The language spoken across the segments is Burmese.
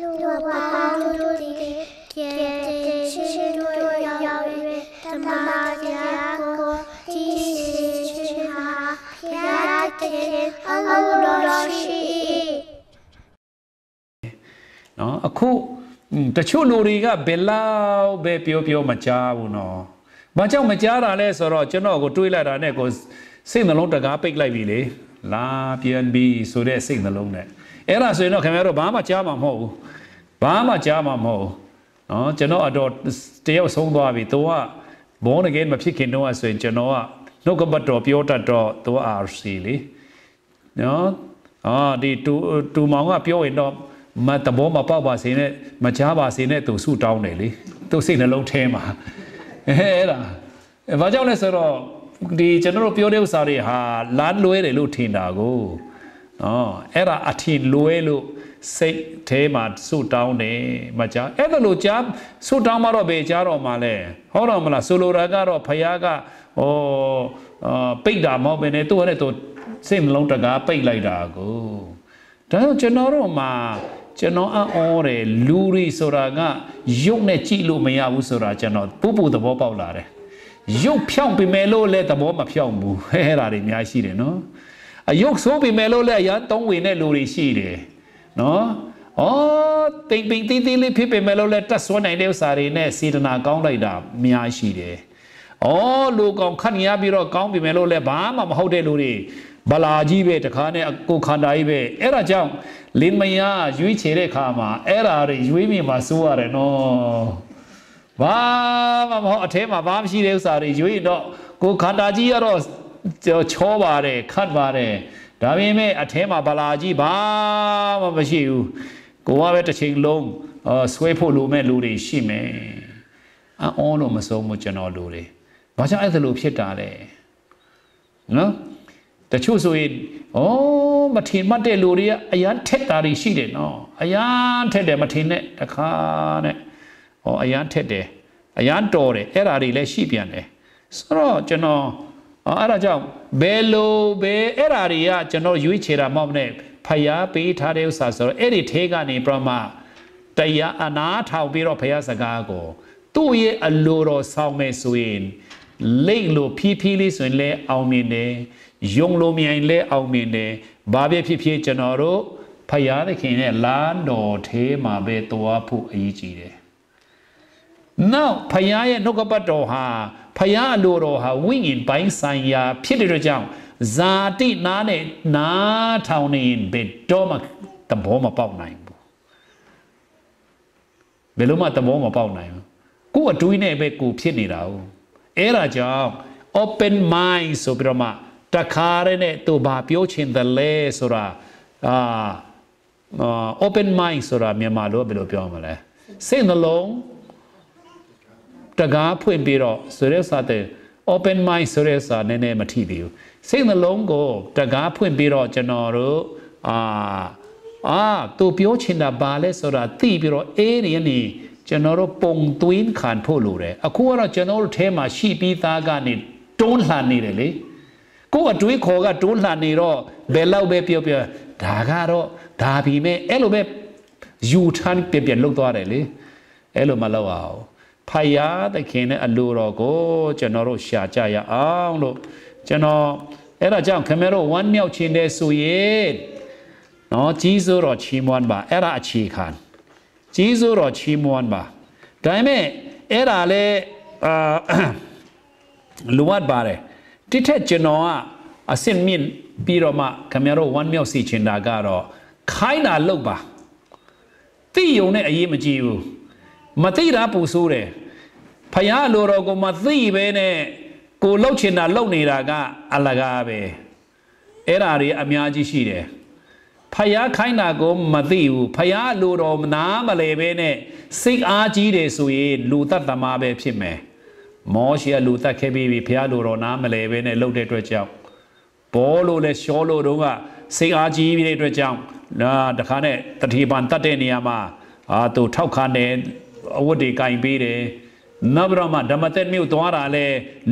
路八路地给是多遥远，他妈家国地是哈，呀的阿鲁罗西。 နော်အခုอืมတချို့လူတွေကဘယ်လောက်ပဲပြောပြောမကြားဘူးနော်။ဘာကြောင့်မကြားတာလဲဆိုတော့ကျွန်တော်ကိုတွေးလိုက်တာနဲ့ကိုစိတ်နှလုံးတကားပိတ်လိုက်ပြီလေ။လာပြန်ပြီဆိုတဲ့စိတ်နှလုံးနဲ့ အဲ့ဒါဆိုရင်တော့ခင်ဗျားတို့ဘာမှကြားမှာမဟုတ်ဘူး။ဘာမှကြားမှာမဟုတ်ဘူး။နော်ကျွန်တော်အတော်တယောက်ဆုံးသွားပြီ။ तू ကဘောနဂိမဖြစ်ခင်တော့ဆိုရင်ကျွန်တော်ကနှုတ်ကပတ်တော်ပြောတတ်တော့ तू RC လေ။နော်အာဒီတူတူမောင်ကပြောရင်တော့မတဘောမပေါက်ပါစေနဲ့မချားပါစေနဲ့သူဆုတောင်းတယ်လေသူစိတ်နှလုံးထဲမှာအဲအဲ့ဒါအဲဘာကြောင့်လဲဆိုတော့ဒီကျွန်တော်တို့ပြောတဲ့ဥစ္စာတွေဟာလမ်းလွဲတယ်လို့ထင်တာကို နော်အဲ့ဒါအထင်လွဲလို့စိတ်ထဲမှာဆုတောင်းတယ်မချားအဲ့ဒါလို့ကြားဆုတောင်းမှတော့ဘယ်ကြားတော့မှလဲဟောတော့မလားဆိုလိုတာကတော့ဖခင်ကဟောအာပိတ်တာမဟုတ်ဘဲနဲ့သူ့ရဲ့သူစိတ်မလုံးတကားပိတ်လိုက်တာကိုဒါကြောင့်ကျွန်တော်တို့မှာကျွန်တော်အော်တယ်လူရီဆိုတာကရုပ်နဲ့ကြည့်လို့မရဘူးဆိုတာကျွန်တော်ပူပူသဘောပေါက်လာတယ်ရုပ်ဖြောင်းပြီမဲ့လို့လည်းသဘောမဖြောင်းဘူးဟဲ့အဲ့ဒါတွေအများရှိတယ်နော် အယုတ်ဆိုးပြီမဲ့လို့လည်းအရန်သုံးဝင်တဲ့လူတွေရှိတယ်နော်အော်တိမ်ပိန်တီးတီးလေးဖြစ်ပြီမဲ့လို့လည်းတက်ဆွမ်းနိုင်တဲ့ဥစ္စာတွေနဲ့စေတနာကောင်းလိုက်တာအများရှိတယ်။အော်လူကောင်ခတ်ရပြီးတော့ကောင်းပြီမယ်လို့လည်းဘာမှမဟုတ်တဲ့လူတွေဗလာကြီးပဲတခါနဲ့ကိုခန္ဓာကြီးပဲအဲ့ဒါကြောင့်လင်းမယားရွေးချယ်တဲ့ခါမှာအဲ့ဒါတွေရွေးမိမှာစိုးရတယ်နော်။ဘာမှမဟုတ်အထဲမှာဘာမှမရှိတဲ့ဥစ္စာတွေရွေးရင်တော့ကိုခန္ဓာကြီးကတော့ ချောပါတယ်ခတ်ပါတယ်ဒါပေမဲ့အထဲမှာဗလာကြီးဘာမှမရှိဘူး။ကိုကပဲတစ်ချိန်လုံးအာဆွဲဖို့လိုမဲ့လူတွေရှိမယ်။အော်လို့မဆုံးဘူးကျွန်တော်လူတွေ။ဘာကြောင့်အဲ့ဒါလိုဖြစ်တာလဲနော်တချို့ဆိုရင်ဩမထင်မှတ်တဲ့လူတွေကအရန်ထက်တာတွေရှိတယ်နော်အရန်ထက်တယ်မထင်နဲ့တခါနဲ့ဩအရန်ထက်တယ်အရန်တော်တယ်အဲ့ဒါတွေလည်းရှိပြန်တယ်ဆိုတော့ကျွန်တော် အဲ့ဒါကြောင့်ဘယ်လိုပဲအဲ့ဒါတွေကကျွန်တော်ရွေးချယ်တာမဟုတ်နဲ့ဖျားပေးထားတဲ့ဥစ္စာဆိုတော့အဲ့ဒီထဲကနေပြမတရားအနာထောင်ပြီးတော့ဖျားစကားကိုသူ့ရဲ့အလိုတော်ဆောင်မယ်ဆိုရင်လိတ်လို့ဖြည်းဖြည်းလေးဆိုရင်လဲအောင်မြင်တယ်ယုံလို့မြိုင်လဲအောင်မြင်တယ်ဘာပဲဖြစ်ဖြစ်ကျွန်တော်တို့ဖယားသခင်ရဲ့လမ်းတော်သေးမှာပဲသွားဖို့အရေးကြီးတယ်နောက်ဖယားရဲ့နှုတ်ကပတ်တော်ဟာ ဖယားအလိုတော်ဟာဝိညာဉ်ပိုင်းဆိုင်ရာ ဖြစ်တဲ့အတွက်ကြောင့်ဇာတိနားနဲ့နားထောင်နေရင်ဘယ်တော့မှသဘောမပေါက်နိုင်ဘူးဘယ်လိုမှသဘောမပေါက်နိုင်ဘူးကိုယ်အတွေးနဲ့ပဲကိုယ်ဖြစ်နေတာ ਉਹ အဲ့ဒါကြောင့် open mind ဆိုပြီးတော့မှတခါရနဲ့သူဘာပြောချင်တယ်လဲဆိုတာအာ open mind ဆိုတာမြန်မာလိုဘယ်လိုပြောမလဲစိတ်နှလုံး တကားဖွင့်ပြီးတော့ဆိုရဲစာတဲ့ open mind ဆိုရဲစာနည်းနည်းမထိသေးဘူးစိတ်နှလုံးကိုတကားဖွင့်ပြီးတော့ကျွန်တော်တို့အာအာသူပြောချင်တာဘာလဲဆိုတာသိပြီးတော့အေးနေနေကျွန်တော်တို့ပုံသွင်းခံဖို့လိုတယ်အခုကတော့ကျွန်တော်တို့အဲမှာရှိပြီးသားကနေတွန်းလှန်နေတယ်လေကိုယ်အတွေးခေါ်ကတွန်းလှန်နေတော့ဘယ်လောက်ပဲပြောပြောဒါကတော့ဒါပြီမဲ့အဲ့လိုပဲယူထန်ပြပြလုတ်သွားတယ်လေအဲ့လိုမလုပ်အောင် ဖယားသခင်နဲ့အလိုတော်ကိုကျွန်တော်တို့ရှာကြရအောင်လို့ကျွန်တော်အဲ့ဒါကြောင့်ခင်ဗျားတို့ဝမ်းမြောက်ခြင်းတဲ့ဆိုရင်နော်ကြီးစိုးတော်ချီးမွမ်းပါအဲ့ဒါအခြေခံကြီးစိုးတော်ချီးမွမ်းပါဒါပေမဲ့အဲ့ဒါလေအာလိုအပ်ပါတယ်တိထက်ကျွန်တော်ကအစင်မြင့်ပြီးတော့မှခမရတို့ဝမ်းမြောက်စီချင်တာကတော့ခိုင်းတာလုပ်ပါသိယုံနဲ့အရေးမကြီးဘူး မသိတာပူဆိုးတယ်ဖယားလိုတော်ကိုမသိပဲနဲ့ကိုလှုပ်ချင်တာလှုပ်နေတာကအလကားပဲအဲ့ဒါတွေအများကြီးရှိတယ်ဖယားခိုင်းတာကိုမသိဘူးဖယားလိုတော်မနာမလဲပဲနဲ့စိတ်အားကြီးတယ်ဆိုရင်လူတတ်သမားပဲဖြစ်မယ်မောရှိကလူတတ်ခဲ့ပြီးပြီဖယားလိုတော်နားမလဲပဲနဲ့လှုပ်တဲ့အတွက်ကြောင့်ဘောလို့လဲရှောလို့တော့ကစိတ်အားကြီးပြီးတဲ့အတွက်ကြောင့်လာတခါနဲ့တတိပန်တတ်တဲ့နေရာမှာအာသူထောက်ခါနေ အဝတ်တွေကင်ပေးတယ်နဗရမဓမ္မသက်မြို့သွားတာလဲ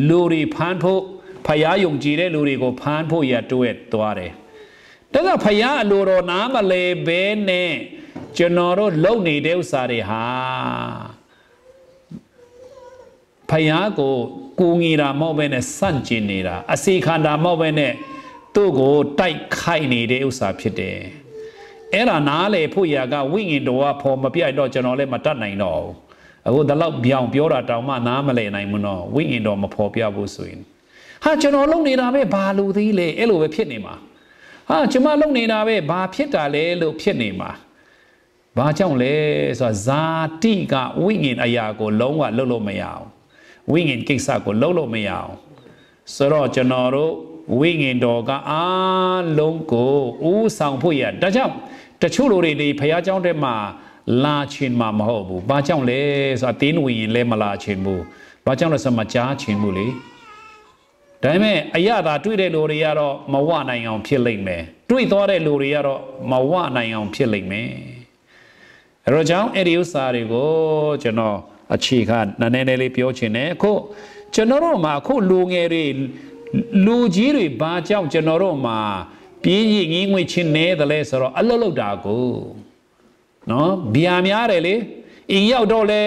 လူတွေဖမ်းဖို့ဖယားယုံကြည်တဲ့လူတွေကိုဖမ်းဖို့ရတွဲသွားတယ်ဒါကဖယားအလိုတော်နားမလဲဘဲနဲ့ကျွန်တော်တို့လုံနေတဲ့ဥစ္စာတွေဟာဖယားကိုကိုငီတာမဟုတ်ပဲနဲ့စန့်ကျင်နေတာအစီခန္ဓာမဟုတ်ပဲနဲ့သူ့ကိုတိုက်ခိုက်နေတဲ့ဥစ္စာဖြစ်တယ် အဲ့ဒါနားလေဖို့ရာကဝိညာဉ်တော်ကဖော်မပြိုက်တော့ကျွန်တော်လည်းမတတ်နိုင်တော့ဘူးအခုဒီလောက်ပြောင်ပြောတာတောင်မှနားမလည်နိုင်ဘူးနော်ဝိညာဉ်တော်မဖော်ပြဘူးဆိုရင်ဟာကျွန်တော်လုံနေတာပဲဘာလို့သေးလဲအဲ့လိုပဲဖြစ်နေမှာဟာကျွန်မလုံနေတာပဲဘာဖြစ်တာလဲလို့ဖြစ်နေမှာဘာကြောင့်လဲဆိုတော့ဇာတိကဝိညာဉ်အရာကိုလုံးဝလှုပ်လို့မရအောင်ဝိညာဉ်ကိစ္စကိုလှုပ်လို့မရအောင်ဆိုတော့ကျွန်တော်တို့ဝိညာဉ်တော်ကအားလုံးကိုဥဆောင်ဖို့ရဒါကြောင့် တချို့လူတွေဒီဖះเจ้าတဲ့မှာလာချင်းမှာမဟုတ်ဘူး။ဘာကြောင့်လဲဆိုတော့တင်းဝိညာဉ်လည်းမလာချင်းဘူး။ဘာကြောင့်လဲဆိုတော့မကြားချင်းဘူးလေ။ဒါပေမဲ့အရသာတွေ့တဲ့လူတွေကတော့မဝနိုင်အောင်ဖြစ်လိမ့်မယ်။တွေ့သွားတဲ့လူတွေကတော့မဝနိုင်အောင်ဖြစ်လိမ့်မယ်။အဲတော့ကြောင့်အဲ့ဒီဥစ္စာတွေကိုကျွန်တော်အခြေခံနည်းနည်းလေးပြောချင်တယ်။အခုကျွန်တော်တို့မှာအခုလူငယ်တွေလူကြီးတွေဘာကြောင့်ကျွန်တော်တို့မှာ ပြင်းရည်ငင်းငွေချင်းနေတယ်လဲဆိုတော့အလုတ်လုတ်တာကိုနော်ဗျာများတယ်လေအင်းရောက်တော့လဲ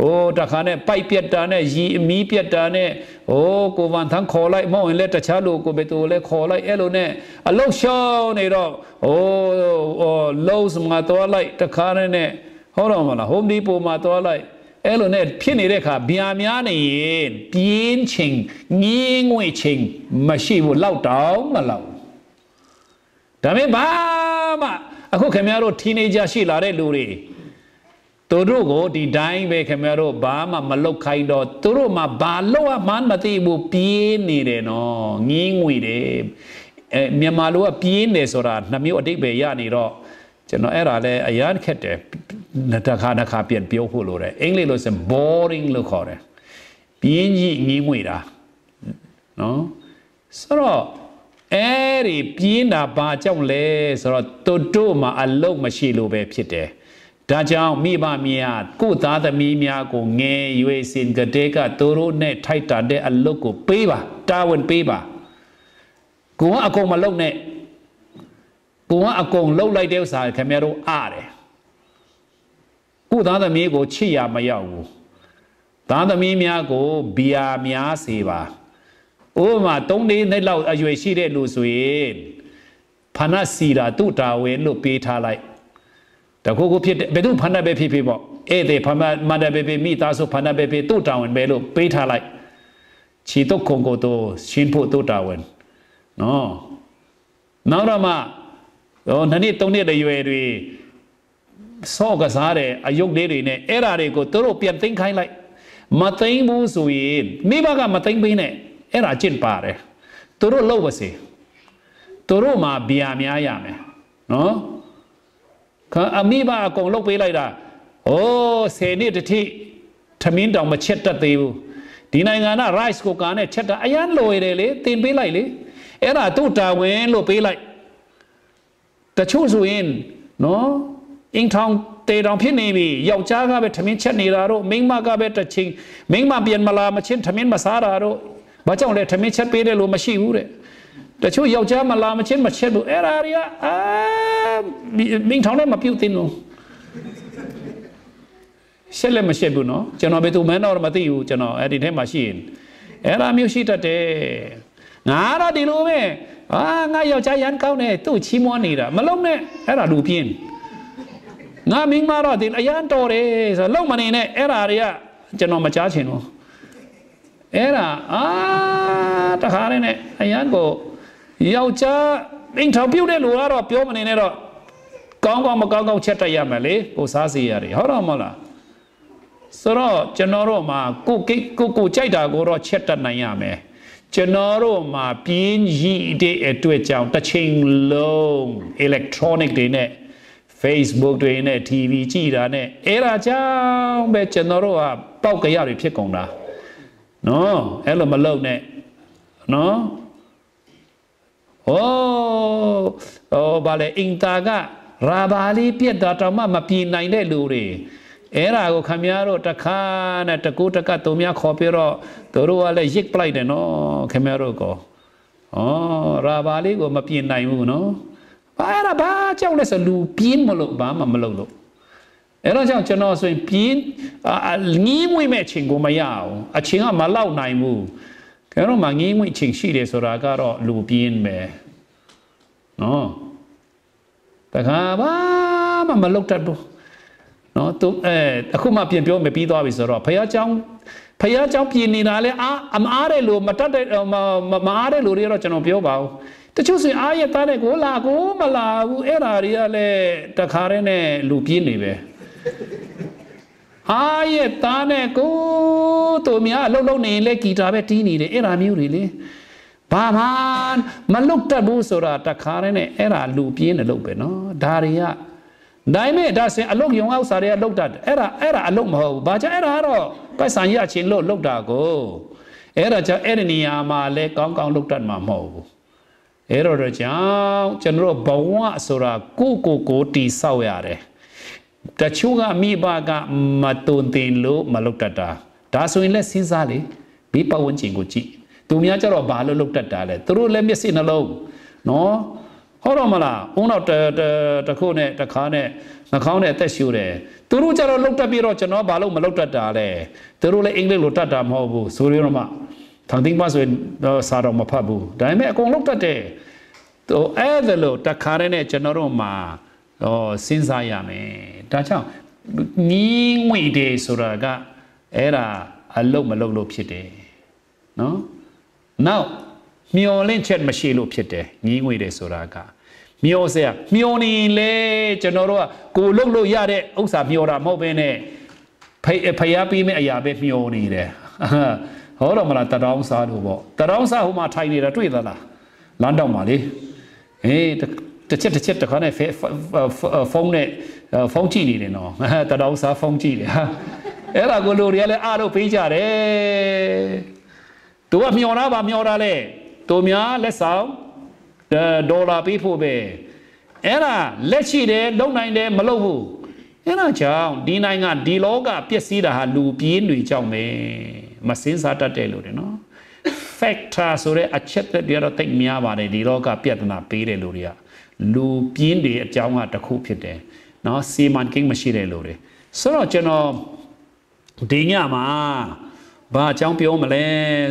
ဟိုတခါနဲ့ပိုက်ပြက်တာနဲ့ရီအမီးပြက်တာနဲ့ဟိုကိုဗန်သန်းခေါ်လိုက်မဟုတ်ရင်လဲတခြားလူကိုပဲတူလဲခေါ်လိုက်အဲ့လိုနဲ့အလုတ်ရှောင်းနေတော့ဟိုဟိုလောစမှာတော့လိုက်တခါနဲ့ဟောတော့မလား Home Depot မှာတော့လိုက်အဲ့လိုနဲ့ဖြစ်နေတဲ့အခါဗျာများနေရင်ပြင်းချင်းငင်းငွေချင်းမရှိဘူးလောက်တောင်မလောက် ဒါပေမဲ့ဘာမှအခုခင်ဗျားတို့ teenager ရှိလာတဲ့လူတွေသူတို့ကိုဒီတိုင်းပဲခင်ဗျားတို့ဘာမှမလုတ်ခိုင်းတော့သူတို့မှဘာလို့မှမသိဘူးပြေးနေတယ်နော်ငင်းငွေတယ်အဲမြန်မာလိုကပြေးနေဆိုတာနှမျိုးအတိတ်ပဲရနေတော့ကျွန်တော်အဲ့ဒါလဲအရန်ခက်တယ်တခါတခါပြန်ပြောဖို့လိုတယ်အင်္ဂလိပ်လိုဆို boring လို့ခေါ်တယ်ပြင်းကြီးငင်းငွေတာနော်ဆိုတော့ အဲ့ဒီပြင်းတာဘာကြောင့်လဲဆိုတော့တူတို့မှာအလုတ်မရှိလို့ပဲဖြစ်တယ်ဒါကြောင့်မိဘများကိုသားသမီးများကိုငယ်ရွယ်စင်ကတဲ့ကသူတို့နဲ့ထိုက်တာတဲ့အလုတ်ကိုပေးပါတာဝန်ပေးပါကိုကအကုန်မလုတ်နဲ့ကိုကအကုန်လှုပ်လိုက်တဲ့ဥစ္စာခင်ဗျားတို့အားတယ်ကိုသားသမီးကိုချစ်ရမရောက်ဘူးသားသမီးများကိုဘီယာများစေပါ ဥပမာ၃လေးနှစ်လောက်အရွယ်ရှိတဲ့လူဆိုရင်ဖဏစီတာတုတာဝဲလို့ပေးထားလိုက်တခုခုဖြစ်ဘယ်သူဖဏပဲဖြစ်ဖြစ်ပေါ့ဧည့်သည်ဖဏမန္တပဲပဲမိသားစုဖဏပဲပဲတုတာဝင်ပဲလို့ပေးထားလိုက်ခြေတုတ်ခုံကိုတော့ရှင်းဖို့တုတာဝင်နော်နောက်တော့မှဟောနှစ်နှစ်သုံးနှစ်တရွယ်တွေဆော့ကစားတဲ့အယုတ်လေးတွေနဲ့အဲ့ဓာတွေကိုသူတို့ပြန်သိမ်းခိုင်းလိုက်မသိမ်းဘူးဆိုရင်မိဘကမသိမ်းပေးနဲ့ အဲ့ဒါကျင့်ပါတယ်သူတို့လှုပ်ပါစေသူတို့မှာဗျာများရမယ်နော်ခအမိဘအကုန်လှုပ်ပေးလိုက်တာအိုးဆယ်နှစ်တတိထမင်းတောင်မချက်တတ်သေးဘူးဒီနိုင်ငံက rice ကိုကာနဲ့ချက်တာအရန်လိုရတယ်လေတင်ပေးလိုက်လေအဲ့ဒါသူ့တာဝန်လို့ပေးလိုက်တချို့ဆိုရင်နော်အင်ထောင်တေတောင်ဖြစ်နေပြီယောက်ျားကပဲထမင်းချက်နေတာတော့မိန်းမကပဲတစ်ချိန်မိန်းမပြန်မလာမချင်းထမင်းမစားတာတော့ ဘာကြောင့်လဲထမင်းချက်ပေးတယ်လို့မရှိဘူးတဲ့တချို့ယောက်ျားမလာမချင်းမချက်ဘူးအဲ့ဒါတွေကအာမိန်းထောင်လည်းမပြုတ်သင်းလို့ရှက်လည်းမရှက်ဘူးနော်ကျွန်တော်ဘယ်သူမှန်းတော့မသိဘူးကျွန်တော်အဲ့ဒီထဲမှာရှိရင်အဲ့ဒါမျိုးရှိတတ်တယ်ငါတော့ဒီလိုပဲအာငါယောက်ျားရန်ကောင်းတယ်သူ့ချီးမွမ်းနေတာမလုံးနဲ့အဲ့ဒါလူပြင်းငါမင်းမတော့ဒီအရန်တော်တယ်ဆိုတော့လုံမနေနဲ့အဲ့ဒါတွေကကျွန်တော်မကြားချင်ဘူး အဲ့ဒါအာတခါနဲ့အရန်ကိုယောက်ျားအိမ်ထောင်ပြုတ်တဲ့လူကတော့ပြောမနေနဲ့တော့ကောင်းကောင်းမကောင်းကောင်းချက်တက်ရမယ်လေကိုစားစီရတယ်ဟုတ်တော့မဟုတ်လားဆိုတော့ကျွန်တော်တို့မှာကိုကိကိုကိုကြိုက်တာကိုတော့ချက်တက်နိုင်ရမယ်ကျွန်တော်တို့မှာပြင်းကြီးတဲ့အတွက်ကြောင့်တစ်ချိန်လုံး electronic တွေနဲ့ Facebook တွေနဲ့ TV ကြည့်တာနဲ့အဲ့ဒါကြောင့်ပဲကျွန်တော်တို့ကပောက်ကြရတွေဖြစ်ကုန်တာ နော်အဲ့လိုမလုပ်နဲ့နော်ဟောဟောဗာလေအင်တာကရာဘာလေးပြက်တာတော့မှမပြေနိုင်တဲ့လူတွေအဲ့ဒါကိုခမည်းတော်တခါနဲ့တကူတကတုံများခေါ်ပြီးတော့တို့တို့ကလည်းရစ်ပလိုက်တယ်နော်ခမည်းတော်ကိုဩရာဘာလေးကိုမပြေနိုင်ဘူးနော်ဘာအဲ့ဒါဘာကြောင့်လဲဆိုလူပြင်းမလို့ဘာမှမလုပ်လို့ အဲ့တော့ကြောင့်ကျွန်တော်ဆိုရင်ပြင်းငီးမွေ့မဲ့ချိန်ကိုမရအောင်အချိန်ကမလောက်နိုင်ဘူးကျွန်တော်မှငီးမွေ့ချိန်ရှိတယ်ဆိုတာကတော့လူပြင်းပဲနော်တခါဘာမှမလုပ်တတ်ဘူးနော်သူအဲအခုမှပြန်ပြောမပြီးသွားပြီဆိုတော့ဖះเจ้าဖះเจ้าပြင်နေတာလဲအာအမအားတယ်လို့မတတ်တဲ့မအားတယ်လို့တွေတော့ကျွန်တော်ပြောပါဦးတချို့ဆိုအားရသားတဲ့ကိုလာကိုမလာဘူးအဲ့ဓာတွေကလည်းတခါတည်းနဲ့လူပြင်းနေပဲ အားရသားနဲ့ကိုတို့များအလုံးလုံးနေလဲဂီတာပဲတီးနေတယ်အဲ့ဓာမျိုးတွေလေဘာမှမလုတ်တတ်ဘူးဆိုတာတခါတည်းနဲ့အဲ့ဓာလူပြင်းနေလို့ပဲနော်ဒါတွေကဒါပေမဲ့ဒါစင်အလုတ်ယုံအောက်စာတွေကလုတ်တတ်အဲ့ဒါအဲ့ဒါအလုတ်မဟုတ်ဘူးဘာကြောင့်အဲ့ဒါကတော့ပိုက်ဆံရချင်းလို့လုတ်တာကိုအဲ့ဒါကြောင့်အဲ့ဒီနေရာမှာလဲကောင်းကောင်းလုတ်တတ်မှာမဟုတ်ဘူးအဲ့တော့ကြောင့်ကျွန်တော်ဘဝဆိုတာကိုကိုကိုတီဆောက်ရတယ် တချို့ကမိဘကမတုံတင်လို့မလုတ်တတ်တာဒါဆိုရင်လက်စဉ်းစားလေဘေးပတ်ဝန်းကျင်ကိုကြည့်သူများကြတော့ဘာလို့လုတ်တတ်တာလဲသူတို့လည်းမျက်စိနှလုံးနော်ဟုတ်တော့မလားဦးတော့တတခုနဲ့တခါနဲ့နှာခေါင်းနဲ့အသက်ရှူတယ်သူတို့ကြတော့လုတ်တက်ပြီးတော့ကျွန်တော်ဘာလို့မလုတ်တတ်တာလဲသူတို့လည်းအင်္ဂလိပ်လိုတတ်တာမဟုတ်ဘူးဆိုရတော့မှထန်တင်းပါဆိုရင်စာတော့မဖတ်ဘူးဒါပေမဲ့အကုန်လုတ်တတ်တယ်သူအဲ့ဒါလို့တခါနဲ့ကျွန်တော်တို့မှာဟောစဉ်းစားရမယ် ဒါကြောင့်ညီးငွေတယ်ဆိုတာကအဲ့ဒါအလုတ်မလုတ်လို့ဖြစ်တယ်နော်နောက်မျောလင့်ချက်မရှိလို့ဖြစ်တယ်ညီးငွေတယ်ဆိုတာကမျောစရာမျောနေလေကျွန်တော်တို့ကကိုလုတ်လို့ရတဲ့ဥစ္စာမျောတာမဟုတ်ဘဲနဲ့ဖိဖျားပြီးမဲ့အရာပဲမျောနေတယ်ဟောတော့မလားတတောင်းစားလို့ပေါ့တတောင်းစားဟိုမှာထိုင်နေတာတွေ့သလားလမ်းတော့မှာလေအေး တစ်ချက်တစ်ချက်တခါနဲ့ဖုန်းနဲ့ဖုန်းကြည့်နေတယ်နော်တတောင်းစားဖုန်းကြည့်တယ်ဟာအဲ့ဒါကိုလူတွေကလည်းအားတော့ပေးကြတယ်သူကမျောတာပါမျောတာလေသူများလက်ဆောင်ဒေါ်လာပေးဖို့ပဲအဲ့ဒါလက်ရှိတယ်လုံနိုင်တယ်မလုပ်ဘူးအဲ့ဒါကြောင့်ဒီနိုင်ငံဒီလောကပျက်စီးတာဟာလူပြင်းတွေကြောင့်ပဲမစင်းစားတတ်တယ်လို့တယ်နော် factor ဆိုတဲ့အချက်တွေတော့တိတ်များပါတယ်ဒီလောကပြဿနာပေးတယ်လို့တွေက လူပြင်းတွေအကြောင်းကတစ်ခုဖြစ်တယ်နော်စီမန်ကင်းမရှိတယ်လို့တွေဆိုတော့ကျွန်တော်ဒီညမှာဘာအကြောင်းပြောမလဲ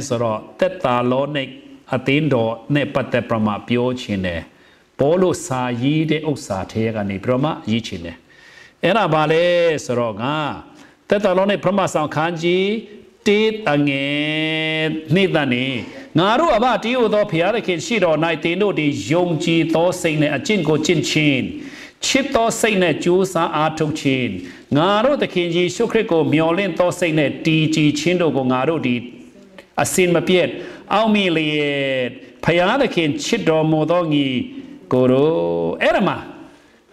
ဆိုတော့တက်တာလောနိတ်အသင်းတော်နဲ့ပတ်သက်ပြမပြောချင်တယ်ဘောလို့စာရေးတဲ့ဥစ္စာထဲကနေပြမရေးချင်တယ်အဲ့ဒါဘာလဲဆိုတော့ငါတက်တာလောနိတ်ပြမဆောင်ခန်းကြီးတေးတငယ်နေ့တန်နေ ငါတို့အဘတီးဟိုသောဖျားသခင်ရှိတော်၌တင်းတို့ဒီယုံကြည်သောစိတ်နဲ့အကျင့်ကိုကျင့်ခြင်းချစ်သောစိတ်နဲ့ကြိုးစားအားထုတ်ခြင်းငါတို့သခင်ယေရှုခရစ်ကိုမျှော်လင့်သောစိတ်နဲ့တည်ကြည်ခြင်းတို့ကိုငါတို့ဒီအစင်မပြတ်အောက်မီလျက်ဖယားသခင်ချစ်တော်မူသောညီကိုရောအဲ့ဒါမှာ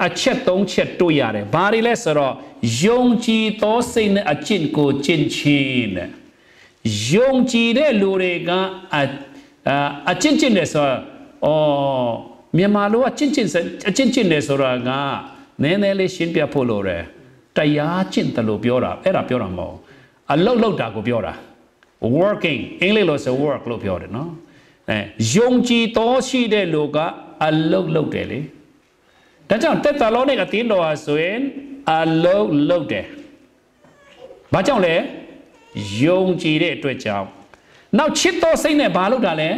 အချက်၃ချက်တွေ့ရတယ်ဘာတွေလဲဆိုတော့ယုံကြည်သောစိတ်နဲ့အကျင့်ကိုကျင့်ခြင်းတဲ့ ယုံကြည်တဲ့လူတွေကအအကျင့်ကျင့်တယ်ဆိုတော့အော်မြန်မာလိုအကျင့်ကျင့်အကျင့်ကျင့်တယ်ဆိုတာကနည်းနည်းလေးရှင်းပြဖို့လိုတယ်တရားကျင့်တယ်လို့ပြောတာအဲ့ဒါပြောတာမဟုတ်အလုတ်လုတ်တာကိုပြောတာ working အင်္ဂလိပ်လိုဆို work လို့ပြောတယ်နော်အဲယုံကြည်တော်ရှိတဲ့လူကအလုတ်လုတ်တယ်လေဒါကြောင့်တက်တာလုံးနဲ့အတင်းတော်ဟာဆိုရင်အလုတ်လုတ်တယ်ဘာကြောင့်လဲ ယုံကြည်တဲ့အတွက်ကြောင့်နောက်ချစ်တော်စိတ်နဲ့ဘာလုပ်တာလဲ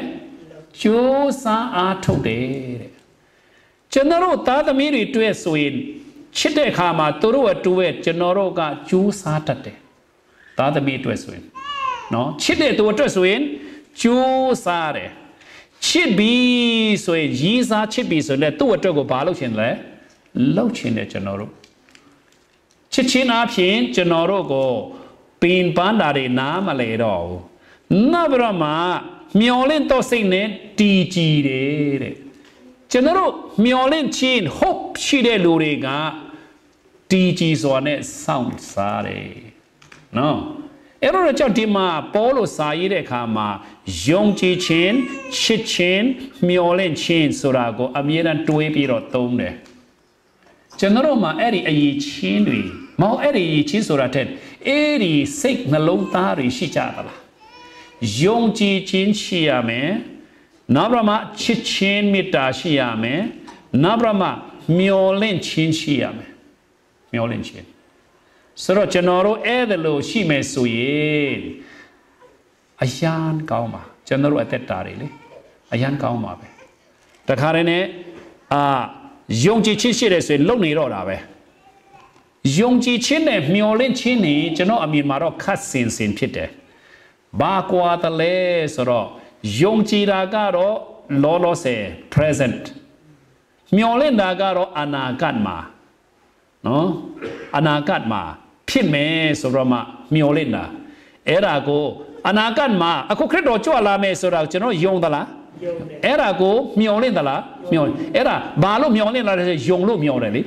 ကြိုးစားအားထုတ်တယ်တဲ့ကျွန်တော်တို့သားသမီးတွေတွေ့ဆိုရင်ချစ်တဲ့အခါမှာသူတို့အတူပဲကျွန်တော်တို့ကကြိုးစားတတ်တယ်သားသမီးတွေ့ဆိုရင်နော်ချစ်တဲ့သူအတွက်ဆိုရင်ကြိုးစားတယ်ချစ်ပြီးဆိုရင်ရီးစားချစ်ပြီးဆိုရင်လည်းသူ့အတွက်ကိုဘာလုပ်ချင်လဲလှုပ်ချင်တယ်ကျွန်တော်တို့ချစ်ချင်းအဖြစ်ကျွန်တော်တို့ကို ပင်ပန်းတာတွေနားမလဲတော့ဘူးနောက်ပြီးတော့မှမျောလင့်တော့စိတ်နဲ့တီကြည်တယ်တဲ့ကျွန်တော်တို့မျောလင့်ခြင်း hope ရှိတဲ့လူတွေကတီကြည်စွာနဲ့စောင့်စားတယ်နော်အဲ့တော့ကြောင့်ဒီမှာပေါ်လို့စာရေးတဲ့အခါမှာယုံကြည်ခြင်းချစ်ခြင်းမျှော်လင့်ခြင်းဆိုတာကိုအမြဲတမ်းတွေးပြီးတော့သုံးတယ်ကျွန်တော်မှာအဲ့ဒီအရေးချင်းတွေမဟုတ်အဲ့ဒီအရေးချင်းဆိုတာတဲ့ အဲ့ဒီစိတ်နှလုံးသားတွေရှိကြသလားယုံကြည်ခြင်းရှိရမယ်နောက်တော့မှချစ်ခြင်းမေတ္တာရှိရမယ်နောက်ပြမမျောလင့်ချင်းရှိရမယ်မျောလင့်ချင်းဆိုတော့ကျွန်တော်တို့အဲ့ဒါလို့ရှိမယ်ဆိုရင်အယံကောင်းပါကျွန်တော်တို့အသက်တာတွေလေအယံကောင်းပါပဲတခါတည်းနဲ့အာယုံကြည်ခြင်းရှိတယ်ဆိုရင်လုံနေတော့တာပဲ ယုံကြည်ခြင်းနဲ့မျောလင့်ခြင်းနေကျွန်တော်အမြင်မှာတော့ခတ်စင်စင်ဖြစ်တယ်ဘာကွာတလဲဆိုတော့ယုံကြည်တာကတော့လောလောဆယ် present မျောလင့်တာကတော့အနာဂတ်မှာနော်အနာဂတ်မှာဖြစ်မယ်ဆိုတော့မှမျောလင့်တာအဲ့ဒါကိုအနာဂတ်မှာအခုခရစ်တော်ကြွလာမယ်ဆိုတာကျွန်တော်ယုံသလားယုံတယ်အဲ့ဒါကိုမျောလင့်သလားမျောအဲ့ဒါဘာလို့မျောလင့်လာလဲယုံလို့မျောတယ်လေ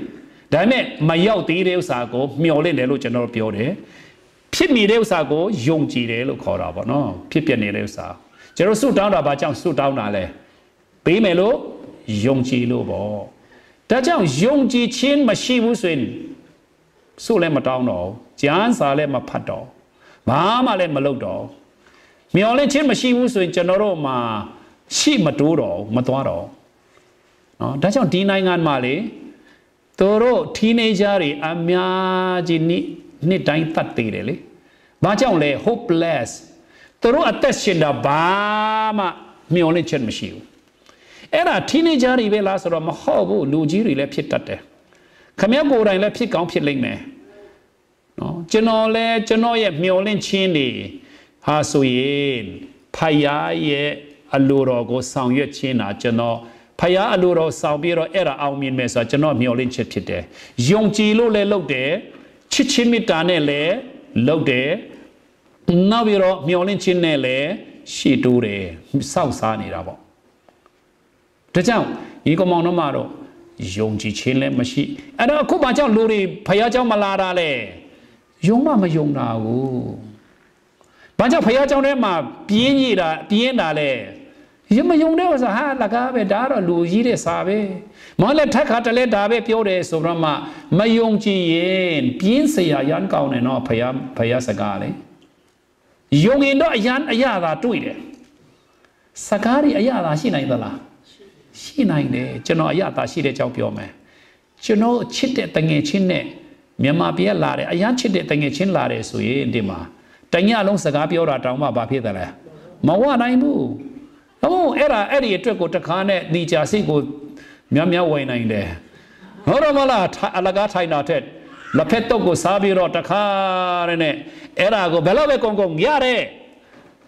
ဒါပေမဲ့မရောက်သေးတဲ့ဥစ္စာကိုမျောလင့်တယ်လို့ကျွန်တော်ပြောတယ်ဖြစ်နေတဲ့ဥစ္စာကိုယုံကြည်တယ်လို့ခေါ်တာပေါ့နော်ဖြစ်ပြနေတဲ့ဥစ္စာကျွန်တော်ဆုတောင်းတာဘာကြောင့်ဆုတောင်းတာလဲပေးမယ်လို့ယုံကြည်လို့ပေါ့ဒါကြောင့်ယုံကြည်ခြင်းမရှိဘူးဆိုရင်ဆုလည်းမတောင်းတော့ကျမ်းစာလည်းမဖတ်တော့ဘာမှလည်းမလုပ်တော့မျောလင့်ခြင်းမရှိဘူးဆိုရင်ကျွန်တော်တို့မှာရှိမတိုးတော့မသွားတော့နော်ဒါကြောင့်ဒီနိုင်ငံမှာလေ သူတို့ teenager တွေအများကြီးနှစ်နှစ်တိုင်းတတ်သေးတယ်လေဘာကြောင့်လဲ hopeless သူတို့အသက်ရှင်တာဘာမှမျောလင့်ချက်မရှိဘူးအဲ့ဒါ teenager တွေပဲလားဆိုတော့မဟုတ်ဘူးလူကြီးတွေလည်းဖြစ်တတ်တယ်ခမရကိုယ်တိုင်လည်းဖြစ်ကောင်းဖြစ်လိမ့်မယ်နော်ကျွန်တော်လည်းကျွန်တော်ရဲ့မျောလင့်ခြင်းတွေဟာဆိုရင်ဖယားရဲ့အလိုတော်ကိုဆောင်ရွက်ခြင်းတာကျွန်တော် ဖယားအလိုတော်ဆောင်ပြီးတော့အဲ့ဒါအောင်မြင်မယ်ဆိုတော့ကျွန်တော်မျှော်လင့်ချက်ဖြစ်တယ်။ယုံကြည်လို့လည်းလုပ်တယ်။ချစ်ချင်းမေတ္တာနဲ့လည်းလုပ်တယ်။နောက်ပြီးတော့မျှော်လင့်ခြင်းနဲ့လည်းရှေ့တိုးတယ်။စောင့်စားနေတာပေါ့။ဒါကြောင့်ဤကောင်မောင်တို့မှာတော့ယုံကြည်ခြင်းလည်းမရှိ။အဲ့တော့အခုဘာကြောင့်လူတွေဖယားကြောင့်မလာတာလဲ။ယုံမှမယုံတာကို။ဘာကြောင့်ဖယားကြောင့်ထဲမှာပြင်းနေတာပြင်းတာလဲ။ ရမယုံတဲ့ဥစ္စာဟာလကားပဲဒါကတော့လူကြီးတဲ့စာပဲမောလည်းထက်ခါတလဲဒါပဲပြောတယ်ဆိုတော့မှမယုံကြည်ရင်ပြင်းစရာရန်ကောင်းတယ်နော်ဖယားဖယားစကားလေယုံရင်တော့အရန်အရသာတွေ့တယ်စကားတွေအရသာရှိနိုင်သလားရှိနိုင်တယ်ကျွန်တော်အရသာရှိတဲ့အကြောင်းပြောမယ်ကျွန်တော်ချစ်တဲ့တငယ်ချင်းနဲ့မြန်မာပြည်လာတယ်အရန်ချစ်တဲ့တငယ်ချင်းလာတယ်ဆိုရင်ဒီမှာတညလုံးစကားပြောတာတောင်မှဘာဖြစ်တယ်လဲမဝနိုင်ဘူး ဟိုအဲ့ဒါအဲ့ဒီအတွက်ကိုတခါနဲ့ဒီကြစိတ်ကိုများများဝယ်နိုင်တယ်ဟောတော့မလားအလကားထိုင်တာတဲ့လက်ဖက်တော့ကိုစားပြီးတော့တခါနဲ့အဲ့ဒါကိုဘယ်တော့ပဲကုန်ကုန်ရတယ်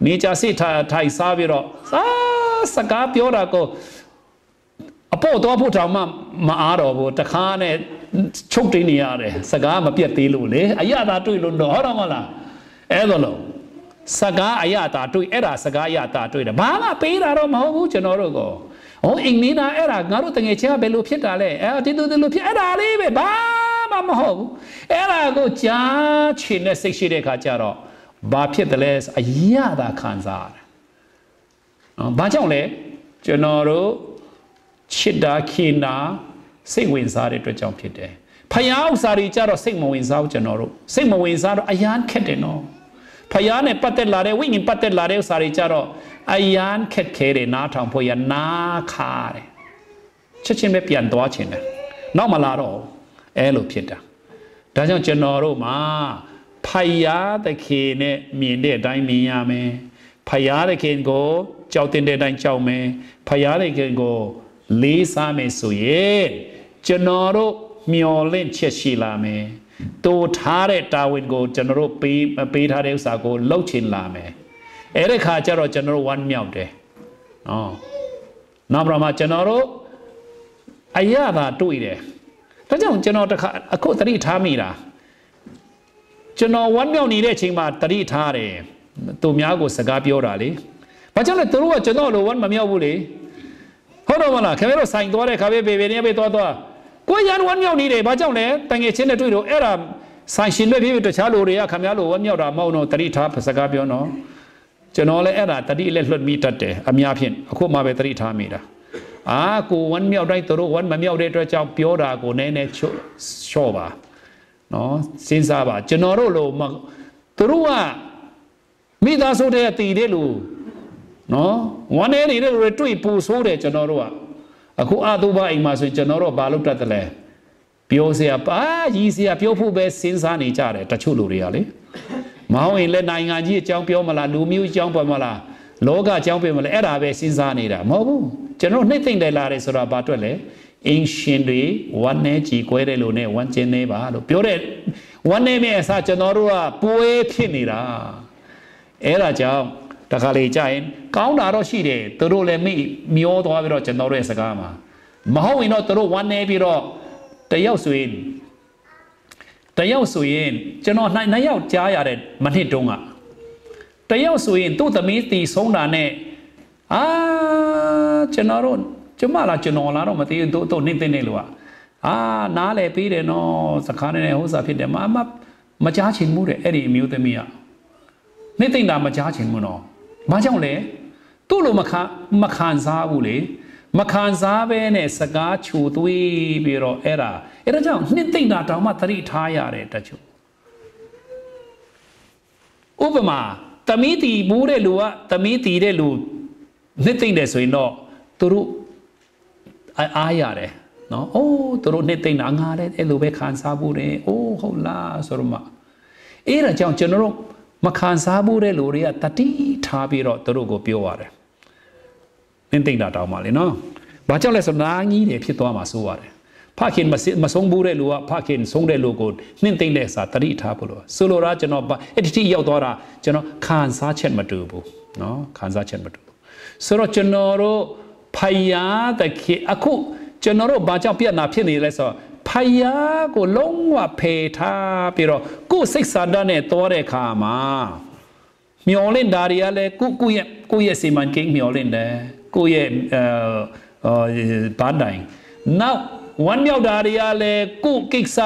နေကြစိတ်ထိုင်စားပြီးတော့စားစကားပြောတာကိုအဖို့တော့ဖို့တောင်မှမအားတော့ဘူးတခါနဲ့ချုပ်တင်နေရတယ်စကားမပြတ်သေးလို့လေအရသာတွေ့လို့တော့ဟောတော့မလားအဲ့ဒါလို့ စကားအရသာတွေ့အဲ့ဒါစကားအရသာတွေ့တယ်ဘာမှပေးတာတော့မဟုတ်ဘူးကျွန်တော်တို့ကိုဟောအင်္ဂလိပ်နာအဲ့ဒါငါတို့တငယ်ချင်းကဘယ်လိုဖြစ်တာလဲအဲဒီလိုဒီလိုဖြစ်အဲ့ဒါလေးပဲဘာမှမဟုတ်ဘူးအဲ့ဒါကိုကြားချင်တဲ့စိတ်ရှိတဲ့ခါကျတော့ဘာဖြစ်တယ်လဲအရသာခံစားရတယ်နော်ဘာကြောင့်လဲကျွန်တော်တို့ချစ်တာခင်တာစိတ်ဝင်စားတဲ့အတွက်ကြောင့်ဖြစ်တယ်ဖယားဥစ္စာတွေကြတော့စိတ်မဝင်စားဘူးကျွန်တော်တို့စိတ်မဝင်စားတော့အယမ်းခက်တယ်နော် ဖယားနဲ့ပတ်သက်လာတဲ့ဝိညာဉ်ပတ်သက်လာတဲ့ဥစ္စာတွေကြတော့အယမ်းခက်ခဲတယ်နားထောင်ဖို့ရနားခါတယ်ချက်ချင်းပဲပြန်သွားချင်တယ်နောက်မလာတော့အဲလိုဖြစ်တာဒါကြောင့်ကျွန်တော်တို့မှာဖယားသခင်နဲ့မြင်တဲ့အတိုင်းမြင်ရမယ်ဖယားသခင်ကိုကြောက်တဲ့အတိုင်းကြောက်မယ်ဖယားသခင်ကိုလေးစားမယ်ဆိုရင်ကျွန်တော်တို့မျော်လင့်ချက်ရှိလာမယ် တိုးထားတဲ့တာဝန်ကိုကျွန်တော်တို့ပေးပေးထားတဲ့ဥစ္စာကိုလှုပ်ချင်လာမယ်အဲ့ဒီခါကျတော့ကျွန်တော်တို့ဝမ်းမြောက်တယ်နော်နောက်ပြမှာကျွန်တော်တို့အရသာတွေ့တယ်ဒါကြောင့်ကျွန်တော်တခါအခုတတိထားမိတာကျွန်တော်ဝမ်းမြောက်နေတဲ့အချိန်မှာတတိထားတယ်သူများကိုစကားပြောတာလေဘာကြောင့်လဲသူတို့ကကျွန်တော်လိုဝမ်းမမြောက်ဘူးလေဟုတ်တော့မလားခင်ဗျားတို့ဆိုင်သွားတဲ့ခါပဲဘေဘေနေပဲသွားသွား ကိုရန်ဝမ်းမြောက်နေတယ်ဘာကြောင့်လဲတငယ်ချင်းနဲ့တွေ့တော့အဲ့ဒါဆိုင်ရှင်တွေဖြစ်ဖြစ်တခြားလူတွေကခင်ဗျားလိုဝမ်းမြောက်တာမဟုတ်တော့တတိထားစကားပြောနော်ကျွန်တော်လည်းအဲ့ဒါတတိလည်းလွတ်မိတတ်တယ်အများဖြင့်အခုမှပဲတတိထားမိတာအာကိုဝမ်းမြောက်တိုင်းသူတို့ဝမ်းမမြောက်တဲ့အတွက်ကြောင့်ပြောတာကိုနည်းနည်းချော့ချော့ပါနော်စဉ်းစားပါကျွန်တော်တို့လိုသူတို့ကမိသားစုတဲ့တည်တဲ့လူနော်ဝမ်းနေနေတဲ့လူတွေတွေ့ပူဆိုးတယ်ကျွန်တော်တို့က အခုအတုပအိမ်မှာဆိုကျွန်တော်တို့ဘာလုပ်တတ်တယ်လဲပြောစရာပါရီစရာပြောဖို့ပဲစဉ်းစားနေကြတယ်တချို့လူတွေကလေမဟုတ်ရင်လည်းနိုင်ငံကြီးအကြောင်းပြောမလားလူမျိုးအကြောင်းပြောမလားလောကအကြောင်းပြောမလားအဲ့ဒါပဲစဉ်းစားနေတာမဟုတ်ဘူးကျွန်တော်နှိမ့်သိမ့်တယ်လာတယ်ဆိုတာဘာအတွက်လဲအင်းရှင်တွေဝမ်းနဲ့ကြည်ခွဲတယ်လို့နဲ့ဝမ်းကျင်နေပါလို့ပြောတဲ့ဝမ်းနဲ့မဲ့အစားကျွန်တော်တို့ကပွဲဖြစ်နေတာအဲ့ဒါကြောင့် တခါလေကြာရင်ကောင်းတာတော့ရှိတယ်သူတို့လည်းမိမျောသွားပြီးတော့ကျွန်တော်တို့ရဲ့စကားမှာမဟုတ်ရင်တော့သူတို့ဝမ်းနေပြီးတော့တယောက်ဆိုရင်တယောက်ဆိုရင်ကျွန်တော်နှစ်နှစ်ယောက်ကြားရတဲ့မနစ်တုံးကတယောက်ဆိုရင်သူ့သမီးတီဆုံးတာနဲ့အာကျွန်တော်တို့ကျမလားကျွန်တော်လားတော့မသိဘူးတို့တို့နေသိနေလို့อ่ะအာနားလေပြီးတယ်နော်စကားနဲ့ဟိုစားဖြစ်တယ်မမမကြားချင်မှုတဲ့အဲ့ဒီအမျိုးသမီးอ่ะနေသိတာမကြားချင်ဘူးနော် ဘာကြောင့်လဲသူ့လိုမခံမခံစားဘူးလေမခံစားဘဲနဲ့စကားခြူသွေးပြီးတော့အဲ့ဒါအဲ့ဒါကြောင့်နှစ်သိမ့်တာတောင်မှသတိထားရတယ်တချို့ဥပမာတမီးတီမိုးတဲ့လူကတမီးတီတဲ့လူနှစ်သိမ့်တယ်ဆိုရင်တော့သူတို့အားရတယ်နော်အိုးသူတို့နှစ်သိမ့်တာငါလည်းအဲ့လိုပဲခံစားဖို့တယ်အိုးဟုတ်လားဆိုတော့မှအဲ့ဒါကြောင့်ကျွန်တော်တို့ မခံစားဖို့တဲ့လူတွေကတတိထားပြီးတော့သူတို့ကိုပြောရတယ်နှစ်သိမ့်တာတောင်းပါလေနော်ဘာကြောင့်လဲဆိုနာကြီးတွေဖြစ်သွားမှာစိုးရတယ်ဖခင်မဆုံးဘူးတဲ့လူကဖခင်ဆုံးတဲ့လူကိုနှင်းသိမ့်တဲ့စာတတိထားဖို့လို့ဆိုလိုတာကျွန်တော်အဲ့ဒီတိရောက်သွားတာကျွန်တော်ခံစားချက်မတူဘူးเนาะခံစားချက်မတူဘူးဆိုတော့ကျွန်တော်တို့ဖယားတခေအခု ကျွန်တော်တို့ဘာကြောင့်ပြဿနာဖြစ်နေလဲဆိုတော့ဖယားကိုလုံးဝဖေထားပြီးတော့ကိုယ်စိတ်ဆန္ဒနဲ့တောတဲ့ခါမှာမျောလင့်တာတွေကလည်းကိုကိုရဲ့ကိုရဲ့စီမံကိန်းမျောလင့်တယ်ကိုရဲ့အဲဘာတိုင်းနောက်ဝမ်းမြောက်တာတွေကလည်းကိုကိစ္စ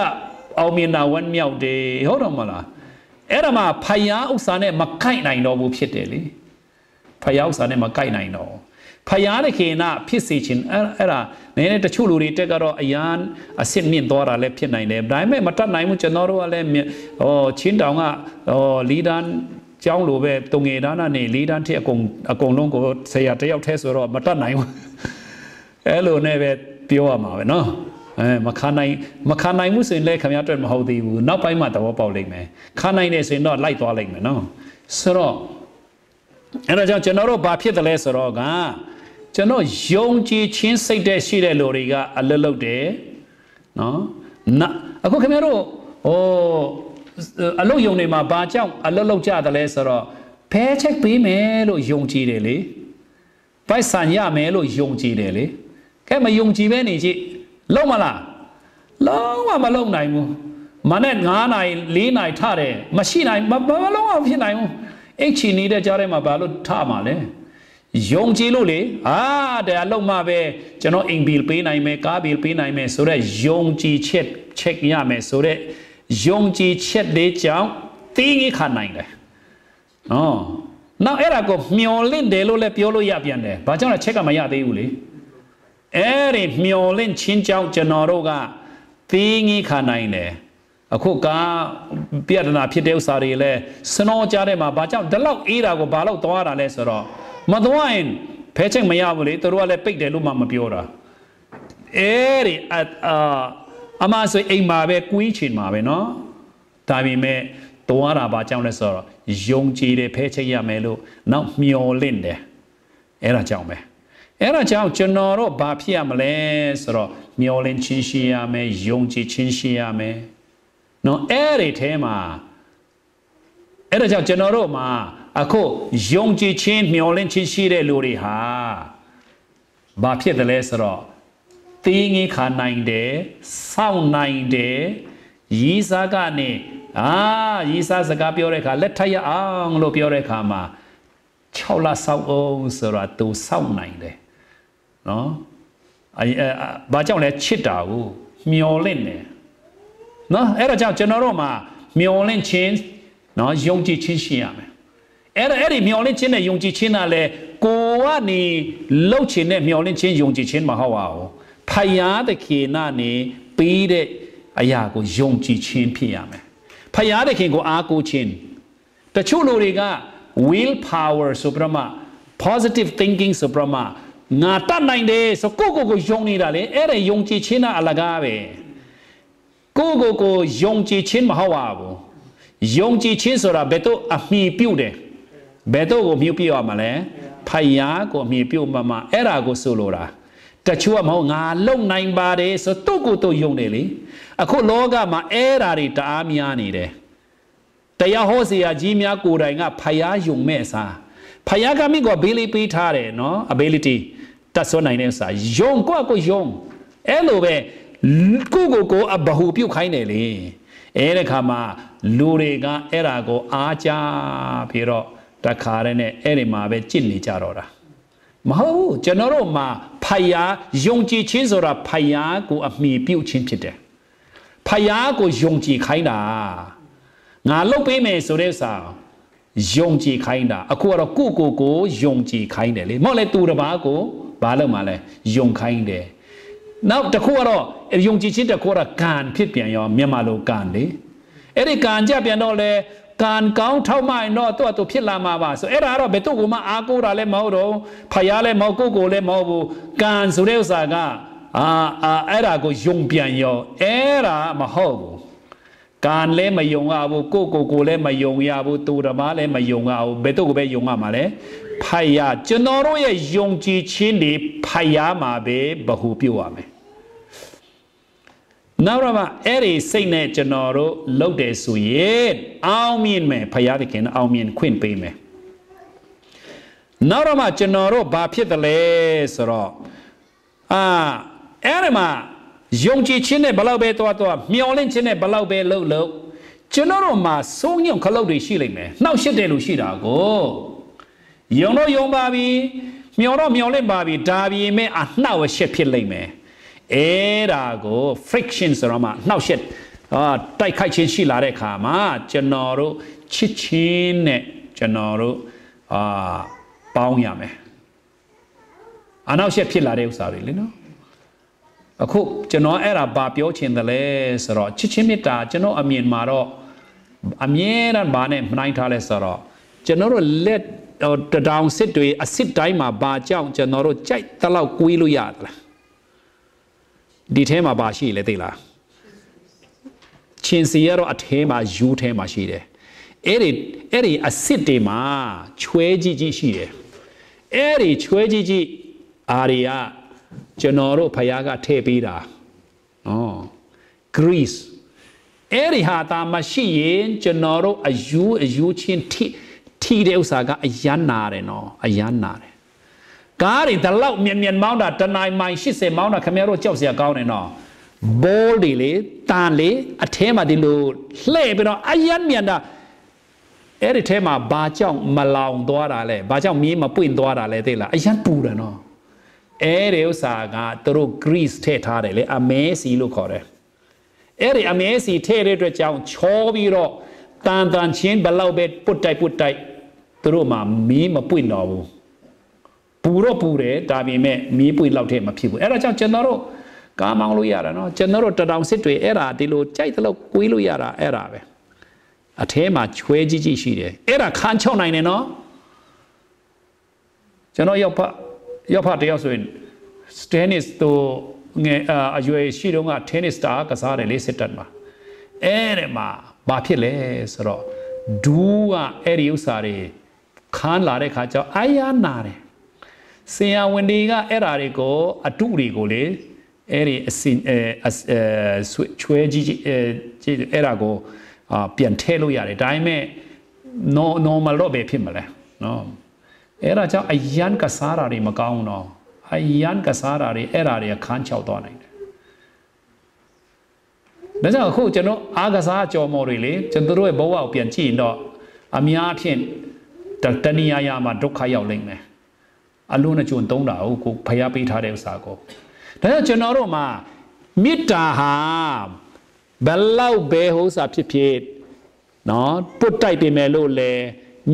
အောင်မြင်တာဝမ်းမြောက်တယ်ဟုတ်တော့မလားအဲ့ဒါမှဖယားဥစ္စာနဲ့မကိုက်နိုင်တော့ဘူးဖြစ်တယ်လေဖယားဥစ္စာနဲ့မကိုက်နိုင်တော့ ဖယားတခင်နာဖြစ်စေခြင်းအဲ့အဲ့ဒါနည်းနည်းတချို့လူတွေတက်ကတော့အရန်အစ်စ်မြင့်သွားတာလည်းဖြစ်နိုင်တယ်ဒါပေမဲ့မတတ်နိုင်ဘူးကျွန်တော်တို့ကလည်းဟောချင်းတောင်ကဟောလီဒန်ကျောင်းလိုပဲတုံငယ်ဒါနာနေလီဒန်ထက်အကုန်အကုန်လုံးကိုဆရာတယောက်တည်းဆိုတော့မတတ်နိုင်ဘူးအဲ့လိုနဲ့ပဲပြောရမှာပဲနော်အဲမခနိုင်မခနိုင်မှုဆိုရင်လည်းခင်ဗျားအတွက်မဟုတ်သေးဘူးနောက်ပိုင်းမှသဘောပေါက်လိမ့်မယ်ခနိုင်တယ်ဆိုရင်တော့လိုက်သွားလိမ့်မယ်နော်ဆိုတော့အဲ့ဒါကြောင့်ကျွန်တော်တို့ဘာဖြစ်တယ်လဲဆိုတော့က ကျွန်တော်ယုံကြည်ခြင်းစိတ်တဲ့ရှိတဲ့လူတွေကအလွတ်လွတ်တယ်နော်နာအခုခင်ဗျားတို့ဟိုအလုတ်ယုံနေမှာဘာကြောင့်အလွတ်လွတ်ကြတယ်လဲဆိုတော့ဖဲချက်ပေးမယ်လို့ယုံကြည်တယ်လေပိုက်ဆံရမယ်လို့ယုံကြည်တယ်လေကဲမယုံကြည်ပဲနေကြည့်လုံးမလားလုံးဝမလုံးနိုင်ဘူးမနဲ့9နိုင်4နိုင်ထတယ်မရှိနိုင်မလုံးဝဖြစ်နိုင်ဘူးအိတ်ချီနေတဲ့ကြားထဲမှာဘာလို့ထမှာလဲ ယုံကြည်လို့လေအာတရားလုံးမှပဲကျွန်တော်အိမ်ဘီလ်ပေးနိုင်မယ်ကားဘီလ်ပေးနိုင်မယ်ဆိုတော့ယုံကြည်ချက်ချက်ရမယ်ဆိုတော့ယုံကြည်ချက်လေးကြောင့်တင်းကြီးခံနိုင်တယ်နော်နောက်အဲ့ဒါကိုမျောလင့်တယ်လို့လည်းပြောလို့ရပြန်တယ်ဘာကြောင့်လဲချက်ကမရသေးဘူးလေအဲ့ဒီမျောလင့်ချင်းကြောင့်ကျွန်တော်တို့ကတင်းကြီးခံနိုင်တယ်အခုကပြဒနာဖြစ်တဲ့ဥစ္စာတွေလဲစနောကြားထဲမှာဘာကြောင့်ဒီလောက်အေးတာကိုဘာလို့သွားတာလဲဆိုတော့ မသွားရင်ဖဲချက်မရဘူးလေသူတို့ကလည်းပိတ်တယ်လို့မှမပြောတာအဲ့ဒီအာအမဆိုအိမ်မှာပဲကွေးချင်မှာပဲเนาะဒါပေမဲ့သွားတာဘာကြောင့်လဲဆိုတော့ယုံကြည်တယ်ဖဲချက်ရမယ်လို့နောက်မျောလင့်တယ်အဲ့ဒါကြောင့်ပဲအဲ့ဒါကြောင့်ကျွန်တော်တို့ဘာဖြစ်ရမလဲဆိုတော့မျောလင့်ချင်းရှိရမယ်ယုံကြည်ချင်းရှိရမယ်နော်အဲ့ဒီထဲမှာအဲ့ဒါကြောင့်ကျွန်တော်တို့မှာ အခုယုံကြည်ခြင်းမျှော်လင့်ခြင်းရှိတဲ့လူတွေဟာဘာဖြစ်တယ်လဲဆိုတော့တင်းငင်းခါနိုင်တယ်စောင့်နိုင်တယ်ရီးစားကနေအာရီးစားစကားပြောတဲ့အခါလက်ထပ်ရအောင်လို့ပြောတဲ့အခါမှာ6လစောင့်အောင်ဆိုတော့သူစောင့်နိုင်တယ်နော်အဲဘာကြောင့်လဲချစ်တာကိုမျော်လင့်တယ်နော်အဲ့ဒါကြောင့်ကျွန်တော်တို့မှာမျော်လင့်ခြင်းနော်ယုံကြည်ခြင်းရှိရမယ် အဲ့ဒါအဲ့ဒီမျော်လင့်ခြင်းနဲ့ယုံကြည်ခြင်းကလည်းကိုကနေလှုပ်ခြင်းနဲ့မျော်လင့်ခြင်းယုံကြည်ခြင်းမဟုတ်ပါဘူးဖယားသခင်ကနေပေးတဲ့အရာကိုယုံကြည်ခြင်းဖြစ်ရမယ်ဖယားသခင်ကိုအားကိုးခြင်းတချို့လူတွေက will power ဆိုပြမ positive thinking ဆိုပြမငါတတ်နိုင်တယ်ဆိုကိုကိုကိုယုံနေတာလေအဲ့ဒါယုံကြည်ခြင်းကအလကားပဲကိုကိုကိုယုံကြည်ခြင်းမဟုတ်ပါဘူးယုံကြည်ခြင်းဆိုတာဘယ်တော့အမိပြုတ်တယ် ဘယ်တော့ကိုမြုပ်ပြရမှာလဲဖယားကိုအမိပြုတ်မှမှအဲ့ဒါကိုဆိုလိုတာတချို့ကမဟုတ်ငါလုံနိုင်ပါတယ်ဆိုတော့ကိုတော့ယုံတယ်လေအခုလောကမှာအဲ့ဓာတွေတအားများနေတယ်တရားဟောစရာကြီးများကိုယ်တိုင်ကဖယားယုံမဲ့စားဖယားကမိကို ability ပေးထားတယ်နော် ability တတ်စွမ်းနိုင်တဲ့စာယုံကိုကိုယုံအဲ့လိုပဲကိုကိုကိုအဘဟုပြုတ်ခိုင်းတယ်လေအဲ့ဒီခါမှာလူတွေကအဲ့ဒါကိုအားကြပြီးတော့ တခါတည်းနဲ့အဲ့ဒီမှာပဲကြစ်နေကြတော့တာမဟုတ်ဘူးကျွန်တော်တို့မှာဖယားယုံကြည်ခြင်းဆိုတာဖယားကိုအမိပြုတ်ခြင်းဖြစ်တယ်ဖယားကိုယုံကြည်ခိုင်းတာငါလုတ်ပေးမယ်ဆိုတဲ့စာယုံကြည်ခိုင်းတာအခုကတော့ကိုကိုကိုယုံကြည်ခိုင်းတယ်လေမဟုတ်လေသူတစ်ပါးကိုဘာလို့မှလဲယုံခိုင်းတယ်နောက်တစ်ခုကတော့ယုံကြည်ခြင်းတစ်ခုကတော့ကံဖြစ်ပြန်ရောမြန်မာလိုကံလေအဲ့ဒီကံကြပြန်တော့လေ ကံကောင်းထောက်မှရင်တော့သူ့အတူဖြစ်လာမှာပါဆိုအဲ့ဒါကတော့ဘယ်သူ့ကိုမှအားကိုးတာလည်းမဟုတ်တော့ဖယားလည်းမဟုတ်ကိုကိုလည်းမဟုတ်ဘူးကံဆိုတဲ့ဥစ္စာကအာအာအဲ့ဒါကိုယုံပြန်ရောအဲ့ဒါမဟုတ်ဘူးကံလည်းမယုံရဘူးကိုကိုကိုလည်းမယုံရဘူးသူဓမ္မလည်းမယုံရဘူးဘယ်တော့ကိုပဲယုံရမှာလဲဖယားကျွန်တော်တို့ရဲ့ယုံကြည်ခြင်းတွေဖယားမှာပဲဘ ഹു ပြုတ်ရမယ် နောက်တော့မှအဲ့ဒီစိတ်နဲ့ကျွန်တော်တို့လှုပ်တယ်ဆိုရင်အောင်မြင်မယ်ဖယားတခင်အောင်မြင်ခွင့်ပေးမယ်နောက်တော့မှကျွန်တော်တို့ဘာဖြစ်တယ်လဲဆိုတော့အာအဲ့ဒီမှာယုံကြည်ခြင်းနဲ့ဘလောက်ပဲသွားသွားမျောလင့်ခြင်းနဲ့ဘလောက်ပဲလှုပ်လှုပ်ကျွန်တော်တို့မှာစိုးညုံခလုတ်တွေရှိလိမ့်မယ်နှောက်ရှက်တယ်လို့ရှိတာကိုယုံတော့ယုံပါပြီမျောတော့မျောလင့်ပါပြီဒါပေမဲ့အနှောက်အရှက်ဖြစ်လိမ့်မယ် အဲ့ဒါကို friction ဆိုတော့မှနှောက်ရှက်အာတိုက်ခိုက်ခြင်းရှိလာတဲ့အခါမှာကျွန်တော်တို့ချစ်ချင်းနဲ့ကျွန်တော်တို့အာပေါင်းရမယ်အနောက်ရှက်ဖြစ်လာတဲ့ဥစ္စာတွေလေနော်အခုကျွန်တော်အဲ့ဒါဘာပြောချင်တယ်လဲဆိုတော့ချစ်ချင်းမေတ္တာကျွန်တော်အမြင်မှာတော့အမြဲတမ်းဘာနဲ့နှိုင်းထားလဲဆိုတော့ကျွန်တော်တို့လက်တတောင်စစ်တွေအစစ်တိုင်းမှာဘာကြောင့်ကျွန်တော်တို့ကြိုက်တလောက်ကွေးလို့ရသလား ဒီထဲမှာဘာရှိလဲသိလားချင်းစီရတော့အထဲမှာယူထဲမှာရှိတယ်အဲ့ဒီအဲ့ဒီအစစ်တွေမှာချွဲကြီးကြီးရှိတယ်အဲ့ဒီချွဲကြီးကြီးအာရီယာကျွန်တော်တို့ဖယားကထည့်ပေးတာဩ Greece အဲ့ဒီဟာတာမရှိရင်ကျွန်တော်တို့အယူအယူချင်းထိထိတဲ့ဥစ္စာကအယမ်းနာတယ်နော်အယမ်းနာတယ် ကားတွေဒီလောက်မြန်မြန်မောင်းတာတနိုင်မိုင်80မောင်းတာခင်ဗျားတို့ကြောက်စရာကောင်းတယ်နော်ဘိုးတွေလေတန်လေအထဲမှာဒီလိုလှဲ့ပြီးတော့အယမ်းမြန်တာအဲ့ဒီထဲမှာဘာကြောင့်မလောင်သွားတာလဲဘာကြောင့်မီးမပွင့်သွားတာလဲသိလားအယမ်းပူတယ်နော်အဲ့ဒီဥစ္စာကသူတို့ grease ထည့်ထားတယ်လေအမဲစီလို့ခေါ်တယ်အဲ့ဒီအမဲစီထည့်တဲ့အတွက်ကြောင့်ချောပြီးတော့တန်တန်ချင်းဘလောက်ပဲပုတ်တိုက်ပုတ်တိုက်သူတို့မှမီးမပွင့်တော့ဘူး ပူတော့ပူတယ်ဒါပေမဲ့မီးပွင့်လောက်တဲ့မဖြစ်ဘူးအဲ့ဒါကြောင့်ကျွန်တော်တို့ကားမောင်းလို့ရတာနော်ကျွန်တော်တို့တတောင်စစ်တွေအဲ့ဒါဒီလိုကြိုက်တဲ့လောက်ကွေးလို့ရတာအဲ့ဒါပဲအထဲမှာချွဲကြီးကြီးရှိတယ်အဲ့ဒါခန်းချောက်နိုင်တယ်နော်ကျွန်တော်ရောက်ဖရောက်ဖတယောက်ဆိုရင် tennis တို့ငယ်အရွယ်ရှိတော့က tennis တာကစားတယ်လေစစ်တပ်မှာအဲ့ဒီမှာဘာဖြစ်လဲဆိုတော့ဒူးကအဲ့ဒီဥစ္စာတွေခန်းလာတဲ့ခါကျတော့အာရနာတယ် ဆင်ရဝင်တွေကအဲ့ဓာတွေကိုအတုတွေကိုလေအဲ့ဒီအစင်အဲချွဲကြီးအဲအဲ့ဒါကိုအာပြန်ထည့်လို့ရတယ်ဒါပေမဲ့ normal တော့ပဲဖြစ်မလဲနော်အဲ့ဒါကြောင့်အယံကစားတာတွေမကောင်းဘူးနော်အယံကစားတာတွေအဲ့ဒါတွေခန်းချောက်သွားနိုင်တယ်ဒါကြောင့်အခုကျွန်တော်အားကစားကြော်မော်တွေလေကျွန်တော်တို့ရဲ့ဘဝကိုပြန်ကြည့်ရင်တော့အများဖြင့်တဏှာယာမှာဒုက္ခရောက်လိမ့်မယ် အလုံးနဲ့ကြုံသုံးတာကိုကိုဖျားပေးထားတဲ့ဥစ္စာကိုဒါကြောင့်ကျွန်တော်တို့မှာမေတ္တာဟာဘလောက်ပဲဟိုးစာဖြစ်ဖြစ်နော်ပုတ်တိုက်ပေမဲ့လို့လေ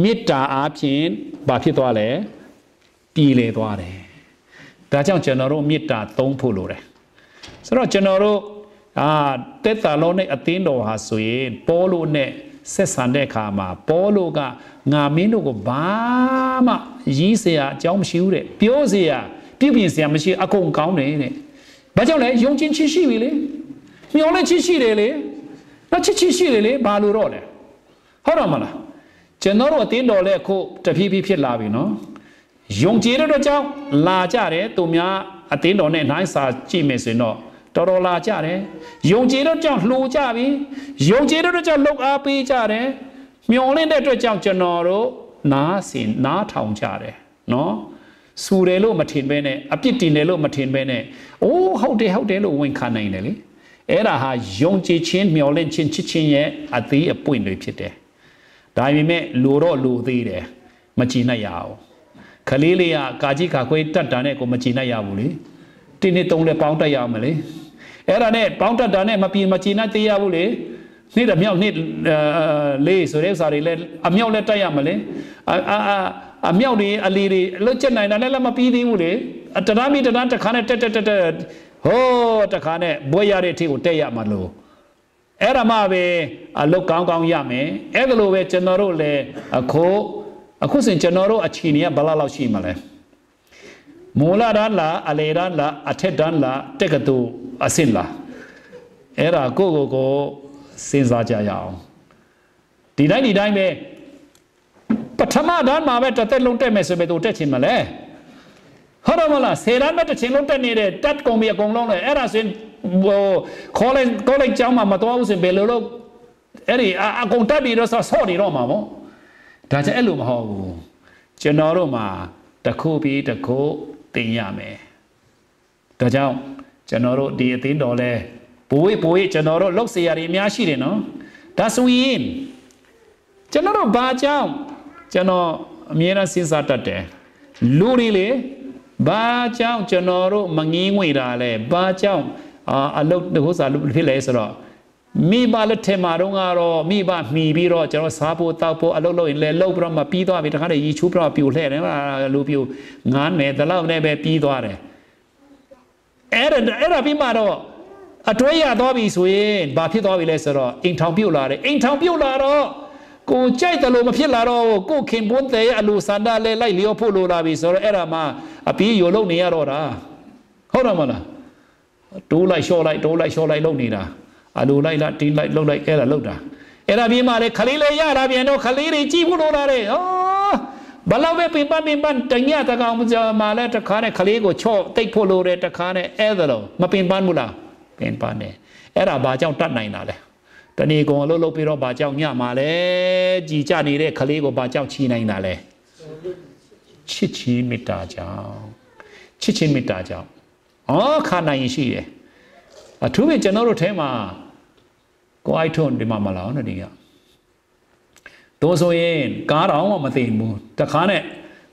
မေတ္တာအားဖြင့်ဘာဖြစ်သွားလဲပြည်လေသွားတယ်ဒါကြောင့်ကျွန်တော်တို့မေတ္တာသုံးဖို့လိုတယ်ဆိုတော့ကျွန်တော်တို့အာတက်တာလုံးနဲ့အသင်းတော်ဟာဆိုရင်ပေါလို့နဲ့ ဆက်ဆံတဲ့အခါမှာပေါလုကငါမင်းတို့ကိုဘာမှရီးစရာအကြောင်းမရှိဘူးတဲ့ပြောစရာပြုပြင်စရာမရှိအကုန်ကောင်းတယ်တဲ့ဘာကြောင့်လဲယုံကြည်ချစ်ရှိပြီလေမျောလဲချစ်ရှိတယ်လေတော့ချစ်ချစ်ရှိတယ်လေဘာလို့တော့လဲဟုတ်တော့မလားကျွန်တော်တို့အတင်းတော်လဲအခုတဖြည်းဖြည်းဖြစ်လာပြီနော်ယုံကြည်တဲ့အတွက်ကြောင့်လာကြတယ်သူများအတင်းတော်နဲ့နှိုင်းစာကြည့်မယ်ဆိုရင်တော့ တော်တော်လာကြတယ်ယုံကြည်တဲ့ကြောင့်လှူကြပြီယုံကြည်တဲ့ကြောင့်လှုပ်အားပေးကြတယ်မျောလင့်တဲ့အတွက်ကြောင့်ကျွန်တော်တို့နားစင်နားထောင်ကြတယ်နော်စူတယ်လို့မထင်ပဲနဲ့အပြစ်တင်တယ်လို့မထင်ပဲနဲ့အိုးဟုတ်တယ်ဟုတ်တယ်လို့ဝန်ခံနိုင်တယ်လေအဲ့ဒါဟာယုံကြည်ခြင်းမျောလင့်ခြင်းချစ်ခြင်းရဲ့အသေးအပွင့်တွေဖြစ်တယ်ဒါပေမဲ့လိုတော့လိုသေးတယ်မကြည်နိုင်ရအောင်ခလေးလေးကကာကြီးခါခွေးတတ်တာနဲ့ကိုမကြည်နိုင်ရဘူးလေတင်းနှစ်သုံးလဲပေါင်းတက်ရအောင်မလေ အဲ့ဒါနဲ့ပေါင်းတက်တာနဲ့မပြေမကြည်နိုင်သေးရဘူးလေနေ့တစ်မြောက်နေ့လေးဆိုတဲ့ဥစ္စာတွေလဲအမြောက်လဲတက်ရမလဲအာအာအမြောက်တွေအလီတွေလွတ်ချက်နိုင်တာလည်းလည်းမပြီးသေးဘူးလေတရမ်းမီတရမ်းတစ်ခါနဲ့တက်တက်တက်တက်ဟိုးတစ်ခါနဲ့ဘွဲရတဲ့အထိကိုတက်ရမှာလို့အဲ့ဒါမှပဲအလုတ်ကောင်းကောင်းရမယ်အဲ့ဒါလိုပဲကျွန်တော်တို့လည်းအခုအခုစင်ကျွန်တော်တို့အချီနေကဘယ်လောက်ရှိမလဲ မူလတန်းလားအလေတန်းလားအထက်တန်းလားတက်ကတူအစင်လားအဲ့ဒါကိုကိုကိုစဉ်းစားကြရအောင်ဒီတိုင်းဒီတိုင်းပဲပထမတန်းမှာပဲတစ်သက်လုံးတက်မယ်ဆိုပေတော့တက်ချင်မလဲဟုတ်တော့မလားဆယ်တန်းမဲ့တစ်ချိန်လုံးတက်နေတဲ့တက်ကုန်ပြီအကုန်လုံးလေအဲ့ဒါဆိုရင်ဟို college college ကျောင်းမှာမတော်ဘူးဆိုရင်ဘယ်လိုလုပ်အဲ့ဒီအကုန်တက်ပြီးတော့ဆော့နေတော့မှာပေါ့ဒါကြအဲ့လိုမဟုတ်ဘူးကျွန်တော်တို့မှာတစ်ခုပြီးတစ်ခု တင်ရမယ်ဒါကြောင့်ကျွန်တော်တို့ဒီအသင်းတော်လဲဘိုးဘိုးကျွန်တော်တို့လှုပ်เสียရည်အများရှိတယ်နော်ဒါဆိုရင်ကျွန်တော်တို့ဘာကြောင့်ကျွန်တော်အမြဲတမ်းစဉ်းစားတတ်တယ်လူတွေလေဘာကြောင့်ကျွန်တော်တို့မငင်းငွေတာလဲဘာကြောင့်အာအလုတ်ဟိုစားလူဖြစ်လဲဆိုတော့ မိဘလက်ထက်မှာတော့ကတော့မိဘမှီပြီးတော့ကျွန်တော်စားဖို့တောက်ဖို့အလုပ်လုပ်ရင်လည်းလုပ်ပြီးတော့မပြီးသွားပြီတခါတည်းရီချိုးပြီးတော့ပြိုလှဲ့တယ်လူပြိုငားမယ်တလောက်နဲ့ပဲပြီးသွားတယ်အဲ့ဒါအဲ့ဒါပြီးမှတော့အတွဲရသွားပြီဆိုရင်ဘာဖြစ်သွားပြီလဲဆိုတော့အိမ်ထောင်ပြုတ်လာတယ်အိမ်ထောင်ပြုတ်လာတော့ကိုကြိုက်တယ်လို့မဖြစ်လာတော့ကိုခင်ပွန်းတဲ့ရဲ့အလိုဆန္ဒလဲလိုက်လျောဖို့လိုလာပြီဆိုတော့အဲ့ဒါမှအပြီးရိုလုံနေရတော့တာဟုတ်တယ်မလားတိုးလိုက်လျှော့လိုက်တိုးလိုက်လျှော့လိုက်လုပ်နေတာ အလိုလိုက်လားတင်းလိုက်လှုပ်လိုက်အဲ့ဒါလှုပ်တာအဲ့ဒါပြီးမှလေခလေးလေးရတာပြန်တော့ခလေးတွေကြည့်ဖို့လိုလာတယ်ဩဘလောက်ပဲပင်ပန်းပင်ပန်းတညတကောင်မှလဲတခါနဲ့ခလေးကိုချော့တိတ်ဖို့လိုတယ်တခါနဲ့အဲ့ဒါလို့မပင်ပန်းဘူးလားပင်ပန်းတယ်အဲ့ဒါဘာကြောင့်တတ်နိုင်တာလဲတဏီကုံအလုပ်လုပ်ပြီးတော့ဘာကြောင့်ညမှာလဲကြည်ကြနေတဲ့ခလေးကိုဘာကြောင့်ချီနိုင်တာလဲချစ်ချီမေတ္တာကြောင့်ချစ်ချင်းမေတ္တာကြောင့်ဩခါနိုင်ရင်ရှိတယ်အထူးဖြင့်ကျွန်တော်တို့ထဲမှာ ကိုအိုက်ထွန်းဒီမှာမလားနော်ဒီကတို့ဆိုရင်ကားတော်မှမသိဘူးတခါနဲ့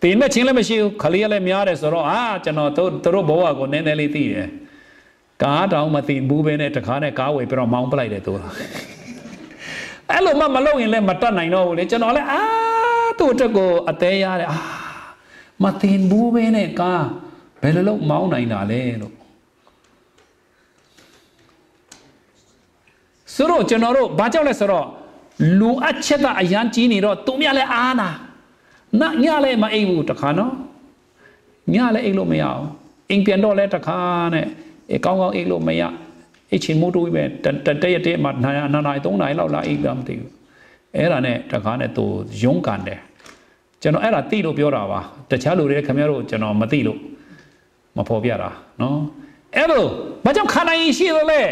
တင်မဲ့ချင်းလည်းမရှိဘူးခလေးလည်းများတယ်ဆိုတော့အာကျွန်တော်တို့တို့ဘဝကိုနည်းနည်းလေးသိတယ်ကားတောင်မသိဘူးပဲနဲ့တခါနဲ့ကားဝယ်ပြီးတော့မောင်းပလိုက်တယ်သူအဲ့လိုမှမလုပ်ရင်လည်းမတတ်နိုင်တော့ဘူးလေကျွန်တော်လည်းအာသူ့အတွက်ကိုအသေးရတယ်အာမသိဘူးပဲနဲ့ကားဘယ်လိုလုပ်မောင်းနိုင်တာလဲလို့ ဆိုတော့ကျွန်တော်တို့ဘာကြောင့်လဲဆိုတော့လူအပ်ချက်ကအရန်ကြီးနေတော့သူများလည်းအားနာနညလည်းမအိပ်ဘူးတခါနော်ညလည်းအိပ်လို့မရအောင်အိမ်ပြန်တော့လဲတခါနဲ့အေးကောင်းကောင်းအိတ်လို့မရအိတ်ချင်မို့တိုးပဲတတရက်တည်းမှာနာရီနာရီ3နာရီလောက်လာအိတ်တာမသိဘူးအဲ့ဒါနဲ့တခါနဲ့သူရုံးကန်တယ်ကျွန်တော်အဲ့ဒါသိလို့ပြောတာပါတခြားလူတွေခင်ဗျားတို့ကျွန်တော်မသိလို့မဖော်ပြတာနော်အဲ့လိုဘာကြောင့်ခန္ဓာရင်ရှိသလဲ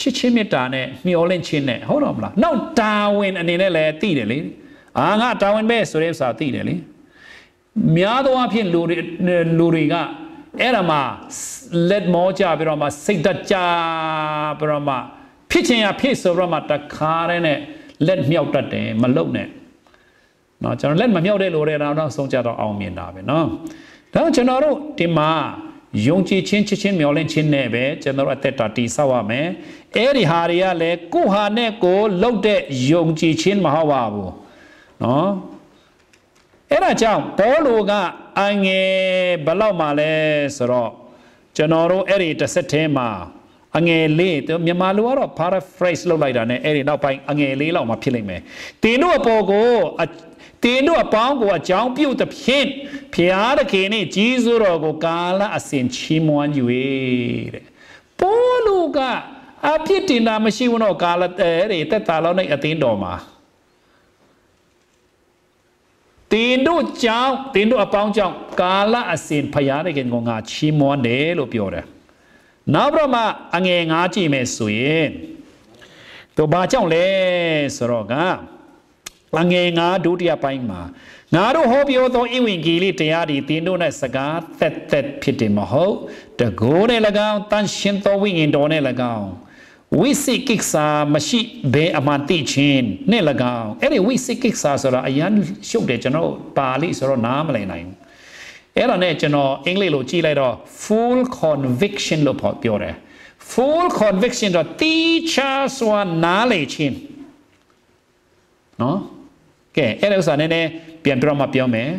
ချစ်ချင်းမေတ္တာနဲ့မျှော်လင့်ခြင်းနဲ့ဟုတ်တော့မလားနောက်တာဝန်အနေနဲ့လည်းသိတယ်လေအာငါတာဝန်ပဲဆိုတဲ့ဥစ္စာသိတယ်လေများသောအားဖြင့်လူတွေလူတွေကအဲ့ဒါမှလက်မောကြပြီးတော့မှစိတ်တကြပြီးတော့မှဖြစ်ချင်ရဖြစ်ဆိုတော့မှတခါတည်းနဲ့လက်မြောက်တတ်တယ်မလုံနဲ့เนาะကျွန်တော်လက်မမြောက်တဲ့လူတွေတော့ဆုံးကြတော့အောင်မြင်တာပဲเนาะဒါကျွန်တော်တို့ဒီမှာ ယုံကြည်ခြင်းချစ်ချင်းမျှော်လင့်ခြင်းနဲ့ပဲကျွန်တော်အသက်တာတည်ဆောက်ရမယ်။အဲဒီဟာတွေကလည်းကိုဟာနဲ့ကိုလှုပ်တဲ့ယုံကြည်ခြင်းမဟုတ်ပါဘူး။နော်။အဲဒါကြောင့်ဘောလိုကအငယ်ဘလောက်မှလဲဆိုတော့ကျွန်တော်တို့အဲ့ဒီတစ်ဆက်ထဲမှာအငယ်လေးမြန်မာလိုကတော့ paraphrase လုပ်လိုက်တာ ਨੇ အဲ့ဒီနောက်ပိုင်းအငယ်လေးလောက်မှဖြစ်လိမ့်မယ်။တင်းတို့အပေါ်ကို တင်တို့အပေါင်းကိုအကြောင်းပြုသဖြင့်ဖျားသခင်နှင့်ကြီးစိုးတော်ကိုကာလအစဉ်ချီးမွမ်း၍တဲ့ပေါလုကအပြစ်တင်တာမရှိဘူးတော့ကာလတဲ့တက်တာလောက်နဲ့အသင်းတော်မှာတင်တို့ကြောင့်တင်တို့အပေါင်းကြောင့်ကာလအစဉ်ဖျားသခင်ကိုငါချီးမွမ်းတယ်လို့ပြောတယ်နောက်ပြီးမှအငယ်ငါကြည့်မယ်ဆိုရင်သူဘာကြောင့်လဲဆိုတော့က အငယ်ငါဒုတိယပိုင်းမှာငါတို့ဟောပြောသောဧဝံဂေလိတရားဒီသင်တို့၌စကားသက်သက်ဖြစ်တယ်မဟုတ်တကိုးနဲ့၎င်းတန်ရှင်သောဝိညာဉ်တော်နဲ့၎င်းဝိစိကိစ္ဆာမရှိဘဲအမှန်သိခြင်းနဲ့၎င်းအဲ့ဒီဝိစိကိစ္ဆာဆိုတာအရန်ရှုပ်တယ်ကျွန်တော်ပါဠိဆိုတော့နားမလည်နိုင်ဘူးအဲ့ဒါနဲ့ကျွန်တော်အင်္ဂလိပ်လိုကြည့်လိုက်တော့ full conviction လို့ပြောတယ် full conviction တော့တိချာစွာနားလည်ခြင်းနော် ကဲအဲ့ဒါဥစ္စာနည်းနည်းပြန်ပြတော့မှပြောမယ်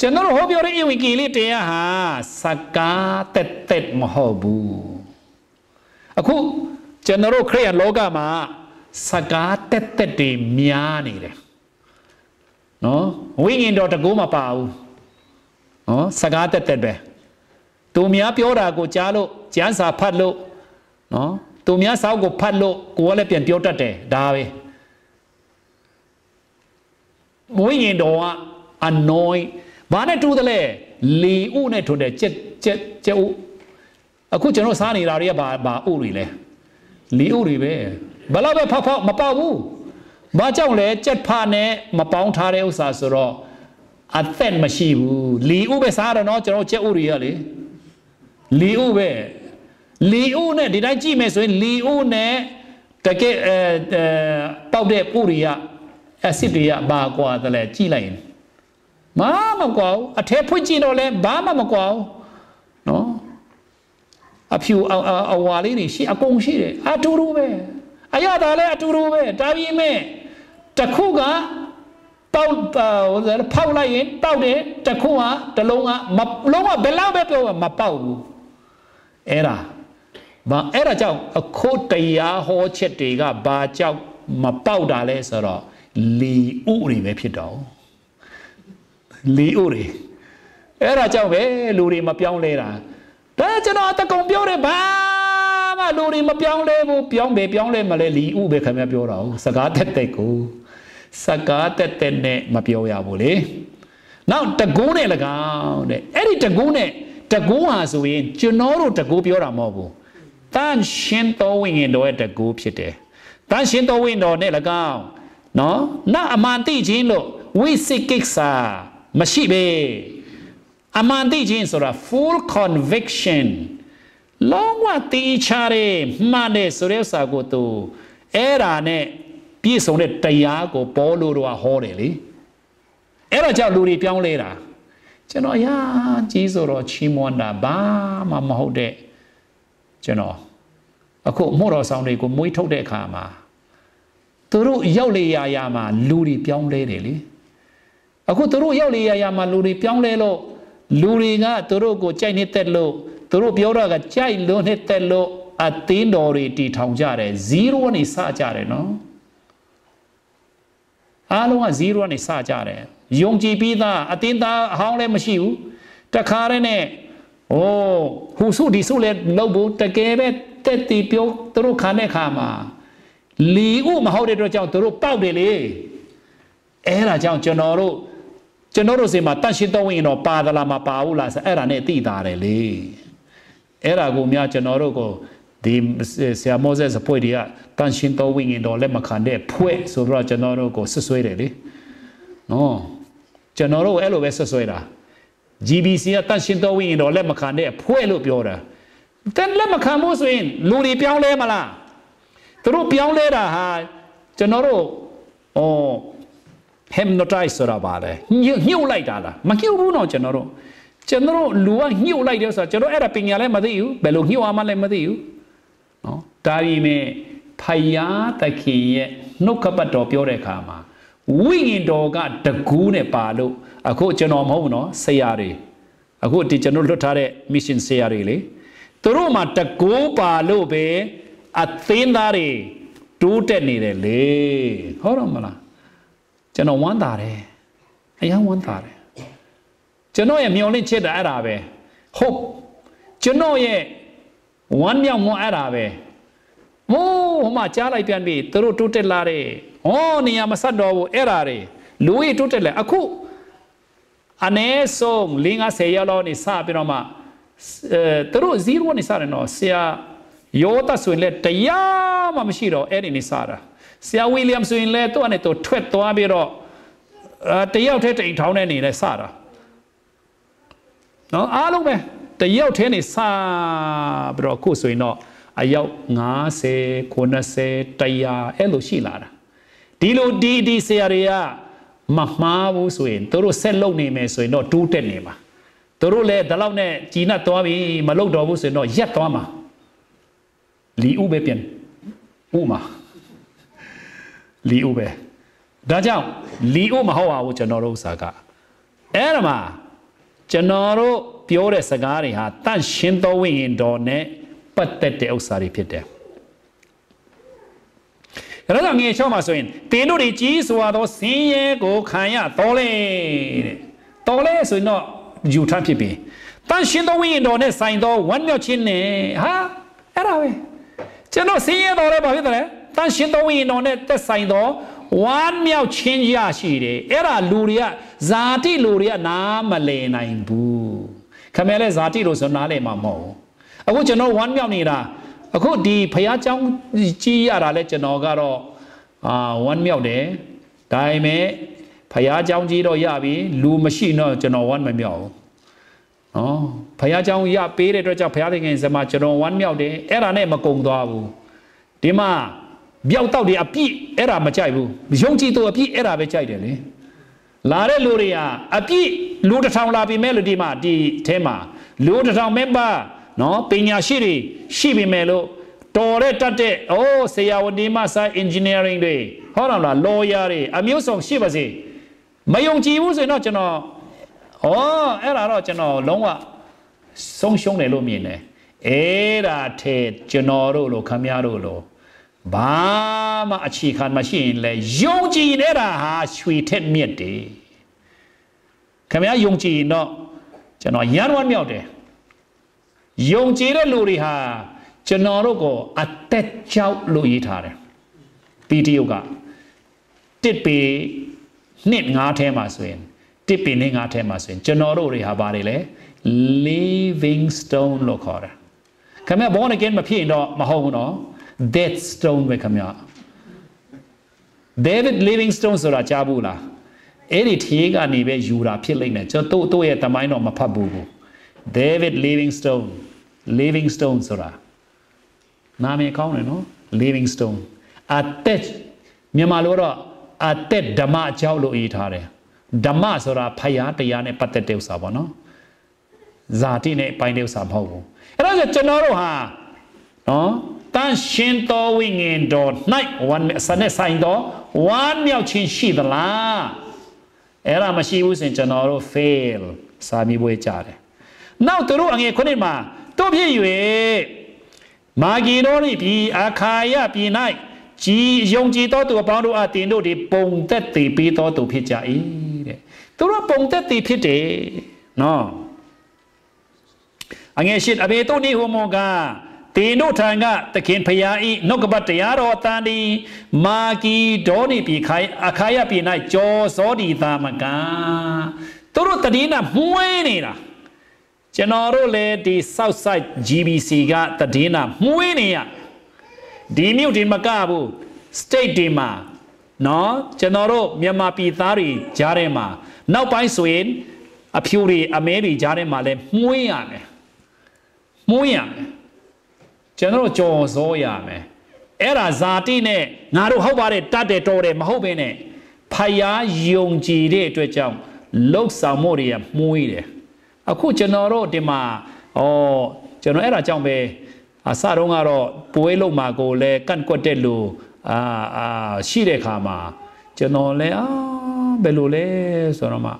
ကျွန်တော်ဟောပြောတဲ့ဧဝံဂေလိတရားဟာစကားတက်တက်မဟုတ်ဘူးအခုကျွန်တော်ခရိယန်လောကမှာစကားတက်တက်တွေများနေတယ်နော်ဝိညာဉ်တော်တကူမပါဘူးနော်စကားတက်တက်ပဲသူများပြောတာကိုကြားလို့ကျမ်းစာဖတ်လို့နော်သူများစာအုပ်ကိုဖတ်လို့ကိုယ်ကလည်းပြန်ပြောတတ်တယ်ဒါပဲ ဝိညာဉ်တော်ကအနောင်ဘာနဲ့တူတယ်လဲလေဥနဲ့ထွန်းတယ်ကြက်ကြက်ကြက်ဥအခုကျွန်တော်စားနေတာတွေကဘာဘာဥတွေလဲလေဥတွေပဲဘလောက်ပဲဖောက်ဖောက်မပေါက်ဘူးဘာကြောင့်လဲကြက်ဖာနဲ့မပေါင်းထားတဲ့ဥစ္စာဆိုတော့အသက်မရှိဘူးလီဥပဲစားတယ်နော်ကျွန်တော်ကြက်ဥတွေရလေလီဥပဲလီဥနဲ့ဒီတိုင်းကြည့်မယ်ဆိုရင်လီဥနဲ့တကယ်အဲပေါက်တဲ့ဥတွေက အဆစ်တွေကဘာကွာတယ်လဲကြည့်လိုက်ရင်ဘာမကွာဘူးအထက်ဖွင့်ကြည့်တော့လဲဘာမှမကွာဘူးနော်အဖြူအဝါလေးတွေရှိအကုန်ရှိတယ်အတူတူပဲအရသာလဲအတူတူပဲဒါပြီးမဲ့တခုကပေါက်ဟိုဖောက်လိုက်ရင်ပေါက်တယ်တခုကတလုံးကမလုံးကဘယ်လောက်ပဲပြောမပေါက်ဘူးအဲ့ဒါဘာအဲ့ဒါကြောင့်အခုတရားဟောချက်တွေကဘာကြောင့်မပေါက်တာလဲဆိုတော့ လီဥတွေပဲဖြစ်တော့လီဥတွေအဲ့ဒါကြောင့်ပဲလူတွေမပြောင်းလဲတာဒါကျွန်တော်တကုံပြောတယ်ဘာမှလူတွေမပြောင်းလဲဘူးပြောင်းပဲပြောင်းလဲမလဲလီဥပဲခင်ဗျပြောတာစကားတက်တက်ကိုစကားတက်တက်နဲ့မပြောရဘူးလေနောက်တကူးနဲ့၎င်းတဲ့အဲ့ဒီတကူးနဲ့တကူးဟာဆိုရင်ကျွန်တော်တို့တကူးပြောတာမဟုတ်ဘူးတန်ရှင်တော်ဝိညာဉ်တော်ရဲ့တကူးဖြစ်တယ်တန်ရှင်တော်ဝိညာဉ်တော်နဲ့၎င်း နော်နအမှန်သိခြင်းလို့ဝိစိကိစ္စမရှိပဲအမှန်သိခြင်းဆိုတာ full conviction လုံးဝတိချရဲမှန်တယ်ဆိုတဲ့စာကိုသူအဲ့ဒါနဲ့ပြည့်စုံတဲ့တရားကိုပေါ်လို့တော့ဟောတယ်လေအဲ့ဒါကြောင့်လူတွေပြောင်းလဲတာကျွန်တော်ရာကြီးဆိုတော့ချီးမွမ်းတာဘာမှမဟုတ်တဲ့ကျွန်တော်အခုမို့တော်ဆောင်တွေကိုမွေးထုတ်တဲ့အခါမှာ သူတို့ရောက်လေရာရာမှာလူတွေပြောင်းလဲတယ်လေအခုသူတို့ရောက်လေရာရာမှာလူတွေပြောင်းလဲလို့လူတွေကသူတို့ကိုကြိုက်နေတဲ့လို့သူတို့ပြောတာကကြိုက်လို့နေတဲ့လို့အသင်းတော်တွေတီထောင်ကြတယ်0ကနေစကြတယ်နော်အားလုံးက0ကနေစကြတယ်ယုံကြည်ပြီးသားအတင်းသားအဟောင်းလည်းမရှိဘူးတခါတည်းနဲ့အိုးဟူစုဒီစုလည်းလုပ်ဖို့တကယ်ပဲတက်တီပြောသူတို့ခံတဲ့ခါမှာ လီဥမဟုတ်တဲ့အတွက်ကြောင့်သူတို့ပေါက်တယ်လေအဲ့ဒါကြောင့်ကျွန်တော်တို့ကျွန်တော်တို့စီမှာတန့်ရှင်းတော်ဝင်တော့ပါသလားမပါဘူးလားဆိုအဲ့ဒါနဲ့သိတာတယ်လေအဲ့ဒါကိုများကျွန်တော်တို့ကိုဒီဆရာမောဇက်စပွေတွေကတန့်ရှင်းတော်ဝင်တော့လက်မခံတဲ့ဖွဲ့ဆိုတော့ကျွန်တော်တို့ကိုဆွဆွဲတယ်လေနော်ကျွန်တော်တို့အဲ့လိုပဲဆွဆွဲတာ GBC ကတန့်ရှင်းတော်ဝင်တော့လက်မခံတဲ့ဖွဲ့လို့ပြောတာတန်လက်မခံဘူးဆိုရင်လူတွေပြောင်းလဲမလား သူတို့ပြောင်းလဲတာဟာကျွန်တော်တို့ဩ hypnotize ဆိုတာပါလေညှို့လိုက်တာလားမညှို့ဘူးတော့ကျွန်တော်တို့ကျွန်တော်တို့လူကညှို့လိုက်တယ်ဆိုတာကျွန်တော်အဲ့ဒါပညာလည်းမသိဘူးဘယ်လိုညှို့အောင်မှလည်းမသိဘူးနော်ဒါရီမဲ့ဖယားသခင်ရဲ့နှုတ်ကပတ်တော်ပြောတဲ့အခါမှာဝိညာဉ်တော်ကတကူးနဲ့ပါလို့အခုကျွန်တော်မဟုတ်ဘူးနော်ဆရာတွေအခုဒီကျွန်တော်လွတ်ထားတဲ့ mission ဆရာတွေလေသူတို့မှာတကူးပါလို့ပဲ အသင်းသားတွေတိုးတက်နေတယ်လေဟုတ်တော့မလားကျွန်တော်ဝမ်းသာတယ်အယံဝန်တာတယ်ကျွန်တော်ရဲ့မျောလင့်ချက်တာအဲ့ဒါပဲ hope ကျွန်တော်ရဲ့ဝမ်းမြောက်မှုအဲ့ဒါပဲမိုးဟိုမှာကြားလိုက်ပြန်ပြီသူတို့တိုးတက်လာတယ်ဟောနေရာမဆက်တော့ဘူးအဲ့ဒါတွေလူကြီးတိုးတက်လဲအခုအနည်းဆုံး50ရောက်လောက်နေစပြီးတော့မှအဲသူတို့0နေစတယ်နော်ဆရာ ယောသဆိုရင်လည်းတရားမှမရှိတော့အဲ့ဒီနေစတာဆရာဝီလျံဆိုရင်လည်းသူ့အနေနဲ့ထွက်သွားပြီးတော့တယောက်တည်းတိမ်ထောင်းနေနေလဲစတာနော်အားလုံးပဲတယောက်တည်းနေစပြီးတော့ခုဆိုရင်တော့အယောက်90 90 100အဲ့လိုရှိလာတာဒီလိုဒီဒီဆရာတွေကမမှားဘူးဆိုရင်တို့ဆက်လုံနေမယ်ဆိုရင်တော့တိုးတက်နေမှာတို့လည်းဒီလောက်နဲ့ជីနတ်သွားပြီမလုံတော့ဘူးဆိုရင်တော့ရက်သွားမှာ လီဥပဲပြန်ဥမှာလီဥပဲဒါကြောင့်လီဥမဟုတ်ပါဘူးကျွန်တော်တို့ဥစားကအဲ့ဒါမှာကျွန်တော်တို့ပြောတဲ့စကားတွေဟာတန့်ရှင်းသောဝိညာဉ်တော်နဲ့ပတ်သက်တဲ့ဥစ္စာတွေဖြစ်တယ်။ဒါကြောင့်ငယ်ချောမှာဆိုရင်တင်းတို့တွေကြီးစွာသောဆင်းရဲကိုခံရတော်လေတဲ့။တော်လေဆိုရင်တော့ယူထဖြစ်ပြီ။တန်ရှင်သောဝိညာဉ်တော်နဲ့ဆိုင်သောဝမ်းမြောက်ခြင်းနဲ့ဟာအဲ့ဒါပဲ။ ကျွန်တော်ဆင်းရဲတော်လဲဘာဖြစ်တယ်လဲ။တန်ရှင်သောဝိညာဉ်တော်နဲ့သက်ဆိုင်သောဝမ်းမြောက်ခြင်းရရှိတယ်။အဲ့ဒါလူတွေကဇာတိလူတွေကနားမလည်နိုင်ဘူး။ခမဲလဲဇာတိလို့ဆိုနားလည်မှာမဟုတ်ဘူး။အခုကျွန်တော်ဝမ်းမြောက်နေတာအခုဒီဖះเจ้าကြီးရတာလဲကျွန်တော်ကတော့အာဝမ်းမြောက်တယ်ဒါပေမဲ့ဖះเจ้าကြီးတော့ရပြီလူမရှိတော့ကျွန်တော်ဝမ်းမမြောက်ဘူး နော်ဖះเจ้าရပေးတဲ့အတွက်ကြောင့်ဖះသခင်စမကျွန်တော်ဝမ်းမြောက်တယ်အဲ့ဒါနဲ့မကုံသွားဘူးဒီမှာမြောက်တော့တယ်အပြည့်အဲ့ဒါမကြိုက်ဘူးယုံကြည်သူအပြည့်အဲ့ဒါပဲကြိုက်တယ်လေလာတဲ့လူတွေဟာအပြည့်လူတစ်ထောင်လာပြီမဲ့လို့ဒီမှာဒီအဲမှာလူတစ်ထောင် member နော်ပညာရှိတွေရှိပြီမဲ့လို့တော်တဲ့တတ်တဲ့အိုးဆရာဝန်ဒီမဆိုင် engineering တွေဟောတော့လား lawyer တွေအမျိုးစုံရှိပါစေမယုံကြည်ဘူးဆိုရင်တော့ကျွန်တော် ဩအဲ့ဒါတော့ကျွန်တော်လုံးဝဆုံးရှုံးတယ်လို့မြင်တယ်အဲ့ဒါထဲကျွန်တော်တို့လိုခမည်းတော်လိုဘာမှအခြေခံမရှိရင်လေယုံကြည်နေတာဟာရွှေထက်မြက်တယ်ခမည်းယုံကြည်ရင်တော့ကျွန်တော်ရန်ဝမ်းမြောက်တယ်ယုံကြည်တဲ့လူတွေဟာကျွန်တော်တို့ကိုအသက်ကြောက်လို့ရေးထားတယ်ပီတီယုတ်ကတစ်ပေနှစ်ငါးထဲမှာဆိုရင် တစ်ပေနှစ်ငါးထဲမှာဆိုရင်ကျွန်တော်တို့တွေဟာပါတယ်လေ living stone လို့ခေါ်တာခင်ဗျ born again မဖြစ်ရင်တော့မဟုတ်ဘူးနော် dead stone ပဲခင်ဗျ David Livingstone ဆိုတာကြားဘူးလားအဲ့ဒီထေးကနေပဲယူတာဖြစ်လိမ့်မယ်ကျွန်တော်တို့ရဲ့တမိုင်းတော့မဖတ်ဘူး David Livingstone Livingstone ဆိုတာနာမည်ကောင်းတယ်နော် Livingstone အသက်မြန်မာလိုတော့အသက်ဓမ္မအကြောင်းလို့ရေးထားတယ် ဓမ္မဆိုတာဖယားတရားနဲ့ပတ်သက်တဲ့ဥစ္စာပေါ့နော်ဇာတိနဲ့ပိုင်းတဲ့ဥစ္စာမဟုတ်ဘူးအဲ့တော့ကျွန်တော်တို့ဟာနော်တန်ရှင်တော်ဝိငင်တော်၌ဝမ်းစနဲ့ဆိုင်တော်ဝမ်းမြောက်ခြင်းရှိသလားအဲ့ဒါမရှိဘူးဆိုရင်ကျွန်တော်တို့ fail စာမိပွဲကြတယ်နောက်သူတို့အငယ်ခုနှစ်မှာတို့ဖြစ်၍မာဂီတော်ဤပြည်အခါယပြည်၌ကြည်ယုံကြည်သောသူအပေါင်းတို့အတင်တို့ဒီပုံသက်တည်ပြီးသောသူဖြစ်ကြ၏တဲ့ သူတို့ပုံသက်တည်ဖြစ်တယ်နော်အငယ်ရှိအဘေတို့နေဟောမောကတင်တို့ထံကတခင်ဖရာဤနှုတ်ကပတ်တရားတော်တန်ဒီမာဂီဒေါနိပြည်ခိုင်အခါယပြည်၌ကြောစောဒီသာမကသူတို့တည်နာမှုေးနေတာကျွန်တော်တို့လည်းဒီ Southside GBC ကတည်နာမှုေးနေရဒီမြို့ဒီမကဘူး state ဒီမှာနော်ကျွန်တော်တို့မြန်မာပြည်သားတွေကြားထဲမှာ နောက်ပိုင်းဆိုရင်အဖြူတွေအမဲတွေကြားထဲမှာလည်းမှုေးရမယ်မှုေးရမယ်ကျွန်တော်ကြော်စောရမယ်အဲ့ဒါဇာတိနဲ့ငါတို့ဟုတ်ပါတယ်တတ်တယ်တော်တယ်မဟုတ်ဘဲနဲ့ဖယားယုံကြည်တဲ့အတွက်ကြောင့်လှုပ်ဆောင်မှုတွေကမှုေးတယ်အခုကျွန်တော်တို့ဒီမှာဩကျွန်တော်အဲ့ဒါကြောင့်ပဲအစတော့ကတော့ပွဲလုံးမှာကိုလည်းကန့်ကွက်တဲ့လူအာအာရှိတဲ့ခါမှာကျွန်တော်လည်းအာ ဘယ်လိုလဲဆိုတော့မှ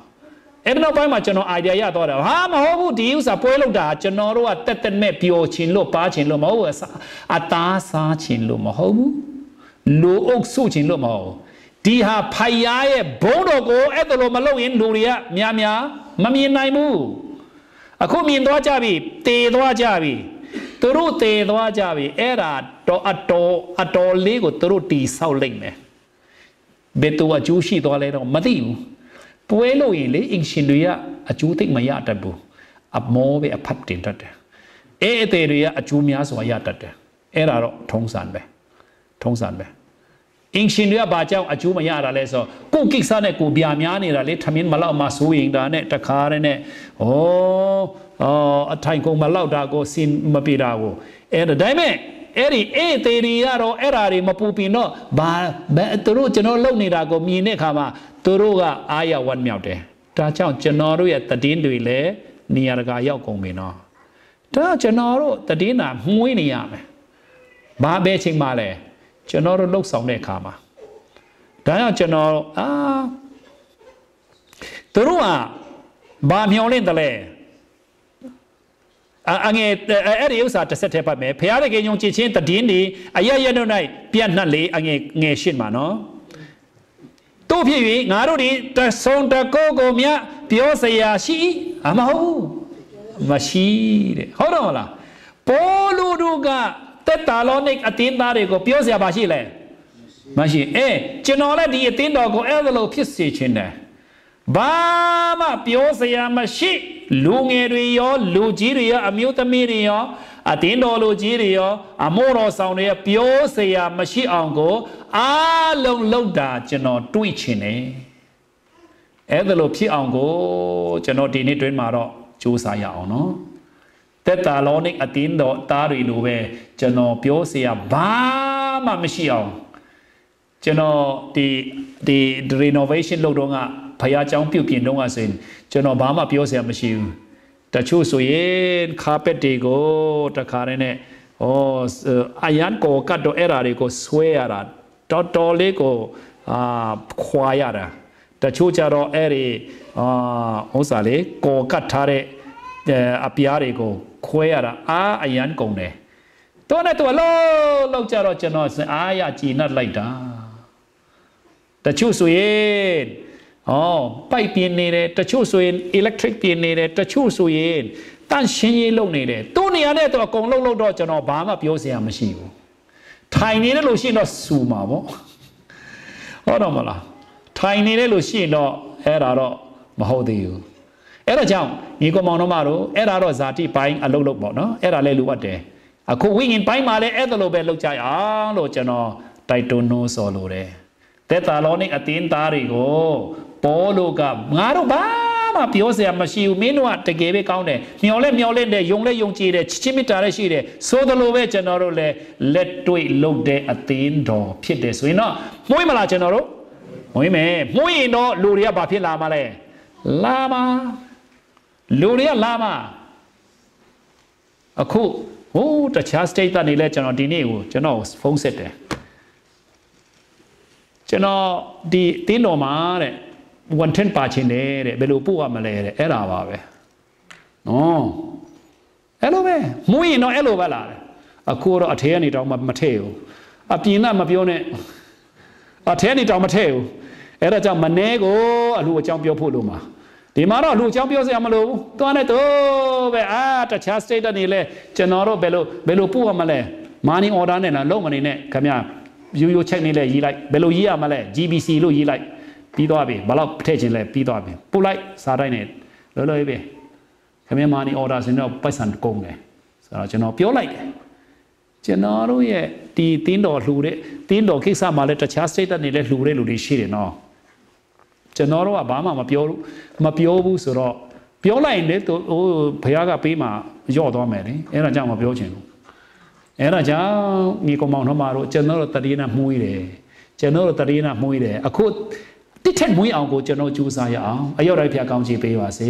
အဲ့နောက်ပိုင်းမှာကျွန်တော် idea ရတော့တယ်ဟာမဟုတ်ဘူးဒီဥစ္စာပွဲလောက်တာကျွန်တော်တို့ကတက်တက်မဲ့ပျော်ချင်လို့ပါချင်လို့မဟုတ်ဘူးအသားစားချင်လို့မဟုတ်ဘူးလူအုပ်စုချင်လို့မဟုတ်ဘူးဒဒီဟာဖိုင်ယားရဲ့ဘုံတော်ကိုအဲ့ဒါလိုမလုပ်ရင်လူတွေကများများမမြင်နိုင်ဘူးအခုမြင်သွားကြပြီတည်သွားကြပြီသူတို့တည်သွားကြပြီအဲ့ဒါတော့အတော်အတော်လေးကိုသူတို့တီဆောက်လိုက်မယ် ဘယ်သူအကျိုးရှိသွားလဲတော့မသိဘူးပွဲလို့ရင်လေအင်ရှင်တွေကအကျိုးသိမ့်မရတတ်ဘူးအမောပဲအဖတ်တင်တတ်တယ်အဲ့အသေးတွေကအကျိုးများစွာရတတ်တယ်အဲ့ဒါတော့ထုံးစံပဲထုံးစံပဲအင်ရှင်တွေကဘာကြောင့်အကျိုးမရတာလဲဆိုတော့ကိုယ်ကိစ္စနဲ့ကိုယ်ပြာများနေတာလေထမင်းမလောက်မှစိုးရင်ဒါနဲ့တခါတည်းနဲ့ဩအော်အထိုင်ကုန်မလောက်တာကိုစင်မပြေတာကိုအဲ့ဒါဒါပေမဲ့ အဲ့ဒီအေးသေးတွေကတော့အဲ့ဓာတွေမပူပင်တော့ဘာဘယ်သူတို့ကျွန်တော်လုပ်နေတာကိုမြင်တဲ့အခါမှာသူတို့ကအာရဝတ်မြောက်တယ်ဒါကြောင့်ကျွန်တော်တို့ရဲ့တည်င်းတွေလည်းနေရာတကာရောက်ကုန်ပြီနော်ဒါကျွန်တော်တို့တည်င်းတာမှုေးနေရမယ်ဘာပဲချိန်မှလဲကျွန်တော်တို့လှုပ်ဆောင်တဲ့အခါမှာဒါကြောင့်ကျွန်တော်အာသူတို့ကဘာမျောလင့်တယ်လဲ အငယ်အဲ့ဒီဥစ္စာတစ်ဆက်တည်းပတ်မယ်ဖရားတကယ်ယုံကြည်ခြင်းတည်င်းဒီအရရတို့၌ပြတ်နှက်လေအငယ်ငယ်ရှင်းမှာနော်တို့ဖြစ်၍ငါတို့ဒီတဆုံတကောကိုမြပြောစရာရှိအမဟုတ်မရှိတဲ့ဟုတ်တော့မလားပိုလူတို့ကတက်တာလောနိတ်အတင်းသားတွေကိုပြောစရာပါရှိလဲမရှိအဲကျွန်တော်လည်းဒီအတင်းတော်ကိုအဲ့လိုဖြစ်စေခြင်းတယ် ဘာမှပြောစရာမရှိလူငယ်တွေရောလူကြီးတွေရောအမျိုးသမီးတွေရောအတင်းတော်လူကြီးတွေရောအမိုးတော်ဆောင်တွေရောပြောစရာမရှိအောင်ကိုအားလုံးလောက်တာကျွန်တော်တွေးချင်တယ်အဲ့ဒါလိုဖြစ်အောင်ကိုကျွန်တော်ဒီနေ့တွင်မှာတော့စူးစမ်းရအောင်နော်တက်တာလောနိအတင်းတော်သားတွေလိုပဲကျွန်တော်ပြောစရာဘာမှမရှိအောင်ကျွန်တော်ဒီဒီ renovation လုပ်တော့က ဘုရားကျောင်းပြုတ်ပြင်တော့ကဆိုရင်ကျွန်တော်ဘာမှပြောစရာမရှိဘူးတချို့ဆိုရင်ကားပက်တွေကိုတခါတည်းနဲ့ဩအယံကိုကတ်တော့အဲ့ဓာတွေကိုဆွဲရတာတော်တော်လေးကိုအာခွာရတာတချို့ကြတော့အဲ့ဒီအာဥစ္စာလေးကိုကတ်ထားတဲ့အပြားတွေကိုခွဲရတာအာအယံကုန်တယ်တော့နဲ့တော့လောက်လောက်ကြတော့ကျွန်တော်အားရကြည်နပ်လိုက်တာတချို့ဆိုရင် ဩပိုက်ပြင်းနေတယ်တချို့ဆိုရင် electric ပြင်းနေတယ်တချို့ဆိုရင်တန့်ရှင်းရေးလုပ်နေတယ်သူ့နေရာနဲ့တော့အကုန်လုံးလို့တော့ကျွန်တော်ဘာမှပြောစရာမရှိဘူးထိုင်နေတယ်လို့ရှိရင်တော့စူမှာပေါ့ဟုတ်တော့မလားထိုင်နေတယ်လို့ရှိရင်တော့အဲ့ဒါတော့မဟုတ်သေးဘူးအဲ့ဒါကြောင့်ညီကောင်မောင်တို့မတို့အဲ့ဒါတော့ဇာတိပိုင်းအလုပ်လုပ်ပေါ့နော်အဲ့ဒါလည်းလိုအပ်တယ်အခုဝိညာဉ်ပိုင်းမှာလည်းအဲ့ဒါလိုပဲလုပ်ကြရအောင်လို့ကျွန်တော်တိုက်တွန်းနှိုးဆော်လိုတယ်သက်တာလောနိအတင်းသားတွေကို ပေါ်လို့ကငါတို့ဘာမှပြောစရာမရှိဘူးမင်းတို့ကတကယ်ပဲကောင်းတယ်မျောလဲမျောလဲတယ်ယုံလဲယုံကြည်တယ်ချစ်ချင်းမေတ္တာလည်းရှိတယ်ဆိုသလိုပဲကျွန်တော်တို့လည်းလက်တွေ့လုပ်တဲ့အသင်းတော်ဖြစ်တယ်ဆိုရင်တော့မှုမလားကျွန်တော်တို့မှုမယ်မှုရင်တော့လူတွေကဘာဖြစ်လာမှာလဲလာမှာလူတွေကလာမှာအခုဟိုတခြား state ကနေလဲကျွန်တော်ဒီနေ့ကိုကျွန်တော်ဖုန်းဆက်တယ်ကျွန်တော်ဒီတင်းတော်မှာတဲ့ 110ပါချင်တယ်တဲ့ဘယ်လိုပို့ရမလဲတဲ့အဲ့ဒါပါပဲနော်အဲ့လိုပဲမွေးရင်တော့အဲ့လိုပဲလာတယ်အခုတော့အထဲကနေတောင်မထည့်ဘူးအပြင်ကမပြောနဲ့အထဲကနေတောင်မထည့်ဘူးအဲ့ဒါကြောင့်မနှဲကိုအလူအကြောင်းပြောဖို့လို့မှာဒီမှာတော့လူအကြောင်းပြောစရာမလိုဘူးသွားနေတော့ပဲအာတခြား state နေလဲကျွန်တော်တို့ဘယ်လိုဘယ်လိုပို့ရမလဲ money order နဲ့လားလုံးမနေနဲ့ခင်ဗျရိုးရိုး check နေလဲရေးလိုက်ဘယ်လိုရေးရမလဲ GBC လို့ရေးလိုက် ပြီးသွားပြီဘလောက်ထည့်ခြင်းလဲပြီးသွားပြီပုတ်လိုက်စားတိုင်းနဲ့လောလောရေးပဲခင်ဗျမာနီအော်ဒါစင်တော့ပိုက်ဆံကုန်တယ်ဆိုတော့ကျွန်တော်ပြောလိုက်တယ်ကျွန်တော်တို့ရဲ့ဒီတင်းတော်လှူတဲ့တင်းတော်ကိစ္စမှာလည်းတခြား state နေလည်းလှူတဲ့လူတွေရှိတယ်နော်ကျွန်တော်တို့ကဘာမှမပြောဘူးမပြောဘူးဆိုတော့ပြောလိုက်ရင်လေဟိုဘုရားကပေးမှယော့သွားမယ်လေအဲ့ဒါကြောင့်မပြောချင်ဘူးအဲ့ဒါကြောင့်ညီကောင်မောင်တို့မှာတော့ကျွန်တော်တို့တတိယနာမှုရတယ်ကျွန်တော်တို့တတိယနာမှုရတယ်အခု တစ်ထက်မွေးအောင်ကိုကျွန်တော်ကြိုးစားရအောင်အရောက်တိုင်းဖျားကောင်းချီးပေးပါစေ